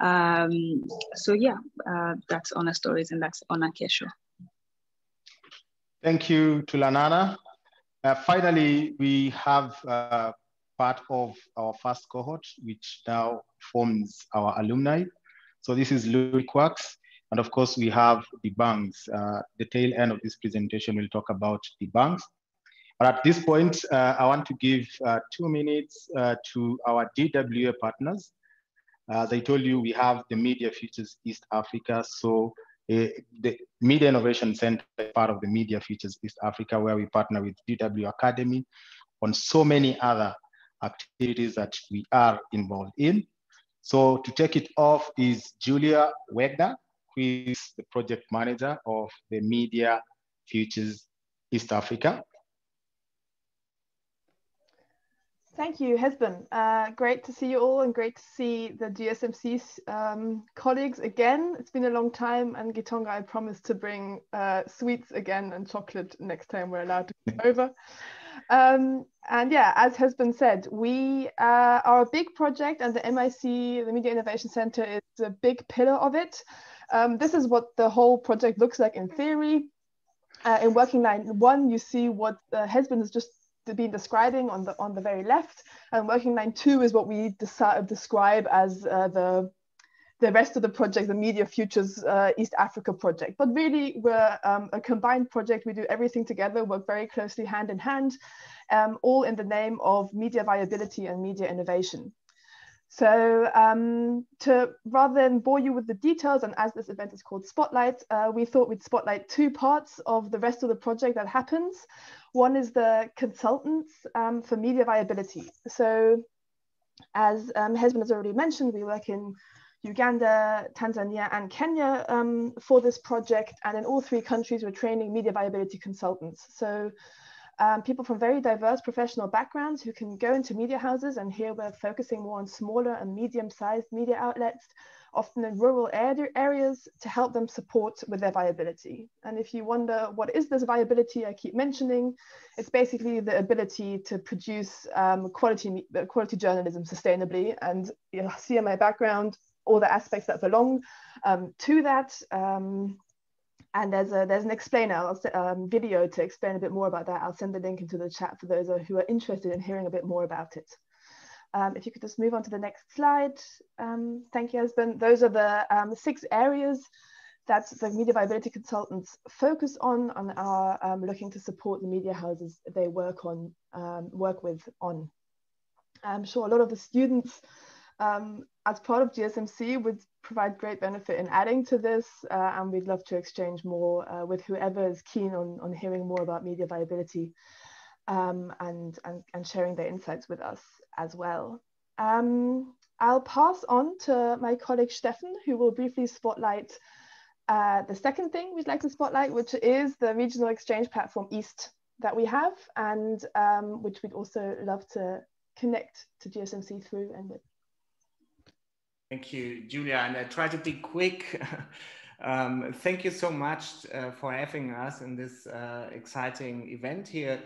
Um, so yeah, uh, that's Honor Stories and that's Honor Kesho. Thank you, Tulanana. Uh, finally, we have uh, part of our first cohort, which now forms our alumni. So this is Louis Quarks. And of course, we have the banks. Uh, the tail end of this presentation will talk about the banks. But at this point, uh, I want to give uh, two minutes uh, to our DWA partners. As I told you, we have the Media Futures East Africa. So uh, the Media Innovation Center is part of the Media Futures East Africa, where we partner with DW Academy on so many other activities that we are involved in. So to take it off is Julia Wegner, who is the project manager of the Media Futures East Africa. Thank you, Hesbon. Uh, great to see you all and great to see the GSMC um, colleagues again. It's been a long time and Gitonga, I promised to bring uh, sweets again and chocolate next time we're allowed to come over. Um, and yeah, as has been said, we uh, are a big project and the MIC, the Media Innovation Center, is a big pillar of it. Um, this is what the whole project looks like in theory. Uh, in working line one, you see what uh, Hesbon has just been describing on the on the very left, and working line two is what we describe as uh, the the rest of the project, the Media Futures uh, East Africa project. But really, we're um, a combined project. We do everything together, work very closely hand in hand, um, all in the name of media viability and media innovation. So um, to rather than bore you with the details, and as this event is called Spotlight, uh, we thought we'd spotlight two parts of the rest of the project that happens. One is the consultants um, for media viability. So as um, Hesbon has already mentioned, we work in Uganda, Tanzania, and Kenya um, for this project. And in all three countries, we're training media viability consultants. So um, people from very diverse professional backgrounds who can go into media houses. And here we're focusing more on smaller and medium-sized media outlets, often in rural areas to help them support with their viability. And if you wonder, what is this viability I keep mentioning? It's basically the ability to produce um, quality, quality journalism sustainably. And you'll see in my background, all the aspects that belong um, to that. Um, and there's a there's an explainer um, video to explain a bit more about that. I'll send the link into the chat for those who are interested in hearing a bit more about it. Um, if you could just move on to the next slide. Um, thank you, Hesbon. Those are the um, six areas that the media viability consultants focus on and are um, looking to support the media houses they work on, um, work with on. I'm sure a lot of the students as part of GSMC would provide great benefit in adding to this, uh, and we'd love to exchange more uh, with whoever is keen on, on hearing more about media viability um, and, and, and sharing their insights with us as well. Um, I'll pass on to my colleague Steffen, who will briefly spotlight uh, the second thing we'd like to spotlight, which is the regional exchange platform East that we have, and um, which we'd also love to connect to GSMC through and with. Thank you, Julia. And I try to be quick. um, thank you so much uh, for having us in this uh, exciting event here.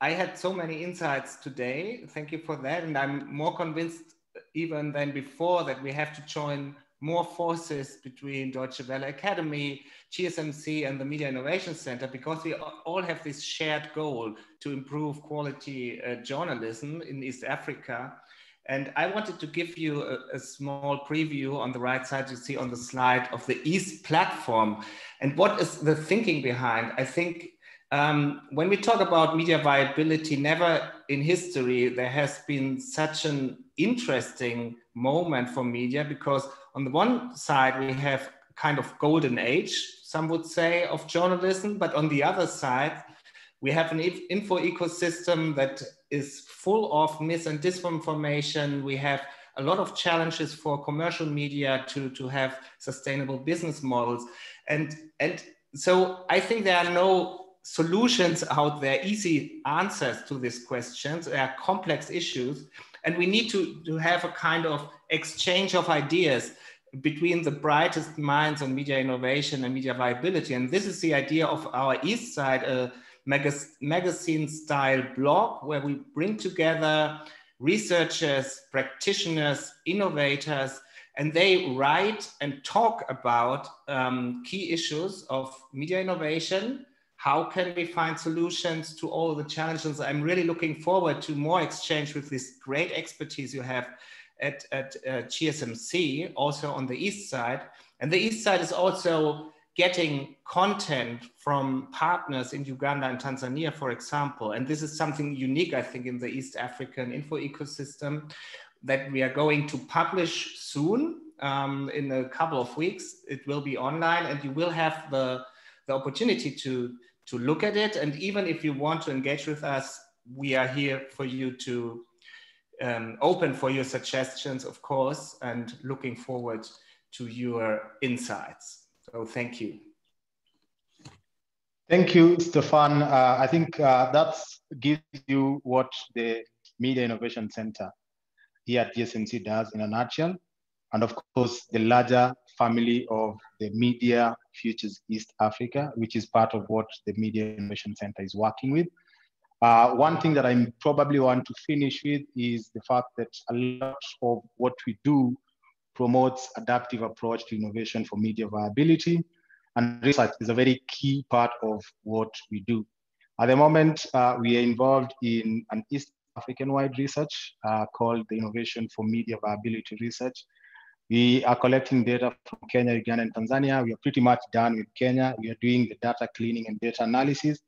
I had so many insights today. Thank you for that. And I'm more convinced even than before that we have to join more forces between Deutsche Welle Academy, GSMC, and the Media Innovation Center because we all have this shared goal to improve quality uh, journalism in East Africa. And I wanted to give you a, a, small preview on the right side, you see on the slide of the East platform. And what is the thinking behind? I think um, when we talk about media viability, never in history there has been such an interesting moment for media because on the one side we have kind of golden age, some would say, of journalism, but on the other side we have an info ecosystem that is full of mis and disinformation. We have a lot of challenges for commercial media to, to have sustainable business models. And, and so I think there are no solutions out there, easy answers to these questions. They are complex issues. And we need to, to have a kind of exchange of ideas between the brightest minds on media innovation and media viability. And this is the idea of our East Side, uh, magazine style blog where we bring together researchers, practitioners, innovators, and they write and talk about um, key issues of media innovation. How can we find solutions to all the challenges? I'm really looking forward to more exchange with this great expertise you have at, at uh, GSMC, also on the East side. And the East side is also getting content from partners in Uganda and Tanzania, for example. And this is something unique, I think, in the East African info ecosystem that we are going to publish soon um, in a couple of weeks. It will be online and you will have the, the opportunity to, to look at it. And even if you want to engage with us, we are here for you to um, open for your suggestions, of course, and looking forward to your insights. So thank you. Thank you, Stefan. Uh, I think uh, that gives you what the Media Innovation Center here at GSMC does in a nutshell. And of course, the larger family of the Media Futures East Africa, which is part of what the Media Innovation Center is working with. Uh, one thing that I probably want to finish with is the fact that a lot of what we do promotes adaptive approach to innovation for media viability. And research is a very key part of what we do. At the moment, uh, we are involved in an East African-wide research uh, called the Innovation for Media Viability Research. We are collecting data from Kenya, Uganda, and Tanzania. We are pretty much done with Kenya. We are doing the data cleaning and data analysis.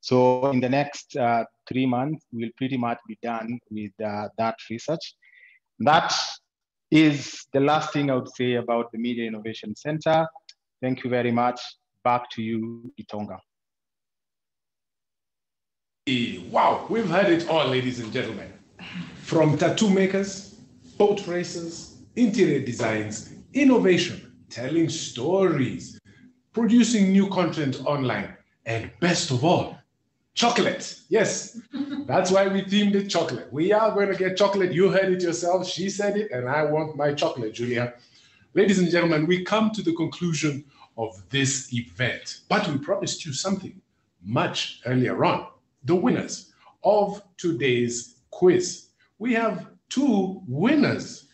So in the next uh, three months, we'll pretty much be done with uh, that research. That is the last thing I would say about the Media Innovation Center. Thank you very much. Back to you, Gitonga. Wow, we've heard it all, ladies and gentlemen. From tattoo makers, boat racers, interior designs, innovation, telling stories, producing new content online, and best of all, chocolate. Yes, that's why we themed it chocolate. We are going to get chocolate. You heard it yourself. She said it, and I want my chocolate, Julia. Ladies and gentlemen, we come to the conclusion of this event, but we promised you something much earlier on the winners of today's quiz. We have two winners.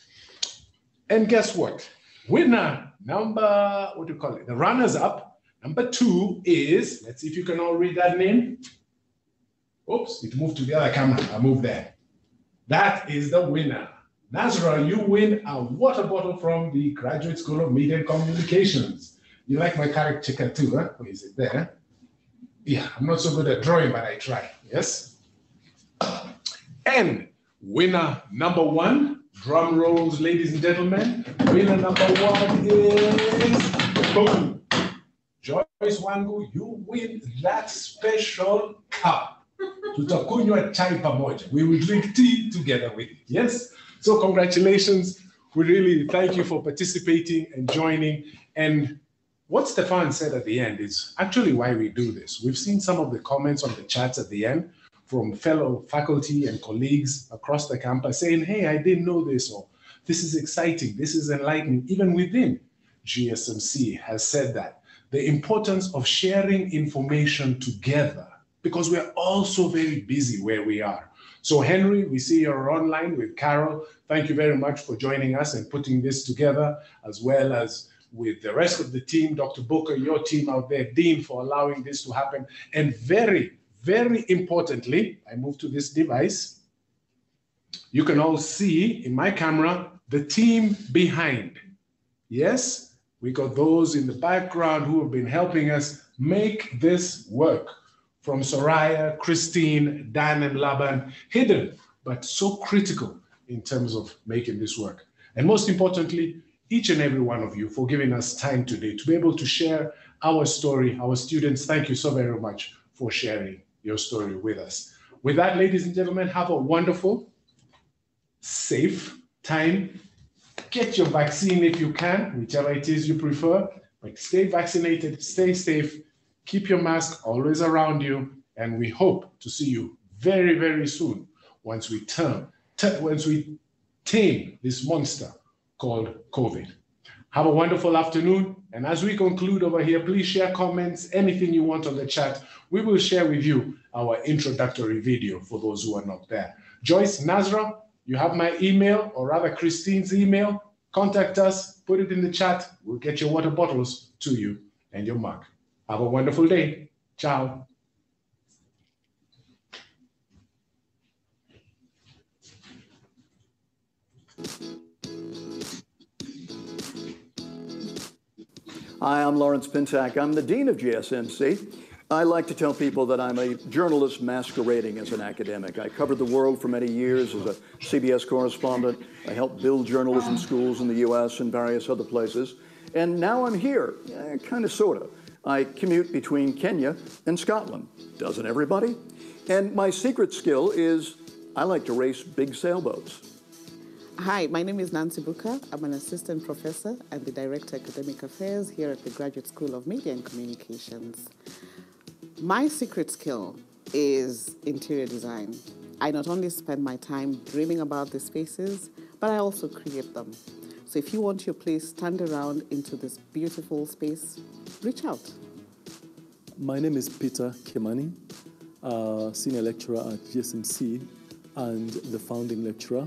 And guess what? Winner number, what do you call it? The runners up. Number two is, let's see if you can all read that name. Oops, it moved to the other camera. I moved there. That is the winner. Nazra, you win a water bottle from the Graduate School of Media and Communications. You like my character too, huh? Where is it there? Yeah, I'm not so good at drawing, but I try. Yes. And winner number one, drum rolls, ladies and gentlemen. Winner number one is boom. Joyce Wangu, you win that special cup. Tutakunywa chai pamoja. We will drink tea together with it. Yes. So congratulations. We really thank you for participating and joining. And what Stefan said at the end is actually why we do this. We've seen some of the comments on the chats at the end from fellow faculty and colleagues across the campus saying, hey, I didn't know this, or this is exciting, this is enlightening. Even within GSMC has said that. The importance of sharing information together because we're all so very busy where we are. So Henry, we see you're online with Carol. Thank you very much for joining us and putting this together, as well as with the rest of the team, Dr. Booker, your team out there, Dean, for allowing this to happen. And very, very importantly, I move to this device. You can all see in my camera the team behind. Yes, we got those in the background who have been helping us make this work. From Soraya, Christine, Dan, and Laban, hidden, but so critical in terms of making this work. And most importantly, each and every one of you for giving us time today to be able to share our story. Our students, thank you so very much for sharing your story with us. With that, ladies and gentlemen, have a wonderful, safe time. Get your vaccine if you can, whichever it is you prefer, but stay vaccinated, stay safe, keep your mask always around you, and we hope to see you very, very soon once we turn, once we tame this monster called COVID. Have a wonderful afternoon. And as we conclude over here, please share comments, anything you want on the chat. We will share with you our introductory video for those who are not there. Joyce Nazra, you have my email, or rather Christine's email. Contact us, put it in the chat. We'll get your water bottles to you and your mug. Have a wonderful day. Ciao. Hi, I'm Lawrence Pintak. I'm the Dean of GSMC. I like to tell people that I'm a journalist masquerading as an academic. I covered the world for many years as a CBS correspondent. I helped build journalism schools in the US and various other places. And now I'm here, eh, kind of, sort of. I commute between Kenya and Scotland. Doesn't everybody? And my secret skill is I like to race big sailboats. Hi, my name is Nancy Booker. I'm an assistant professor and the director of academic affairs here at the Graduate School of Media and Communications. My secret skill is interior design. I not only spend my time dreaming about the spaces, but I also create them. So if you want your place turned around into this beautiful space, reach out. My name is Peter Kimani, uh, senior lecturer at GSMC and the founding lecturer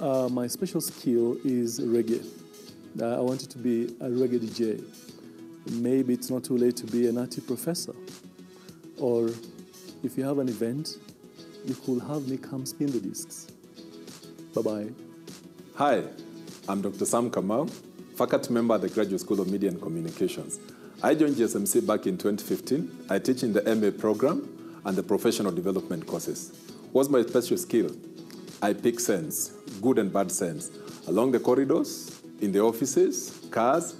uh, my special skill is reggae. Uh, I wanted to be a reggae DJ. Maybe it's not too late to be an arty professor. Or if you have an event, you could have me come spin the discs. Bye bye. Hi, I'm Dr. Sam Kamau, faculty member at the Graduate School of Media and Communications. I joined GSMC back in 2015. I teach in the MA program and the professional development courses. What's my special skill? I pick scents, good and bad scents, along the corridors, in the offices, cars,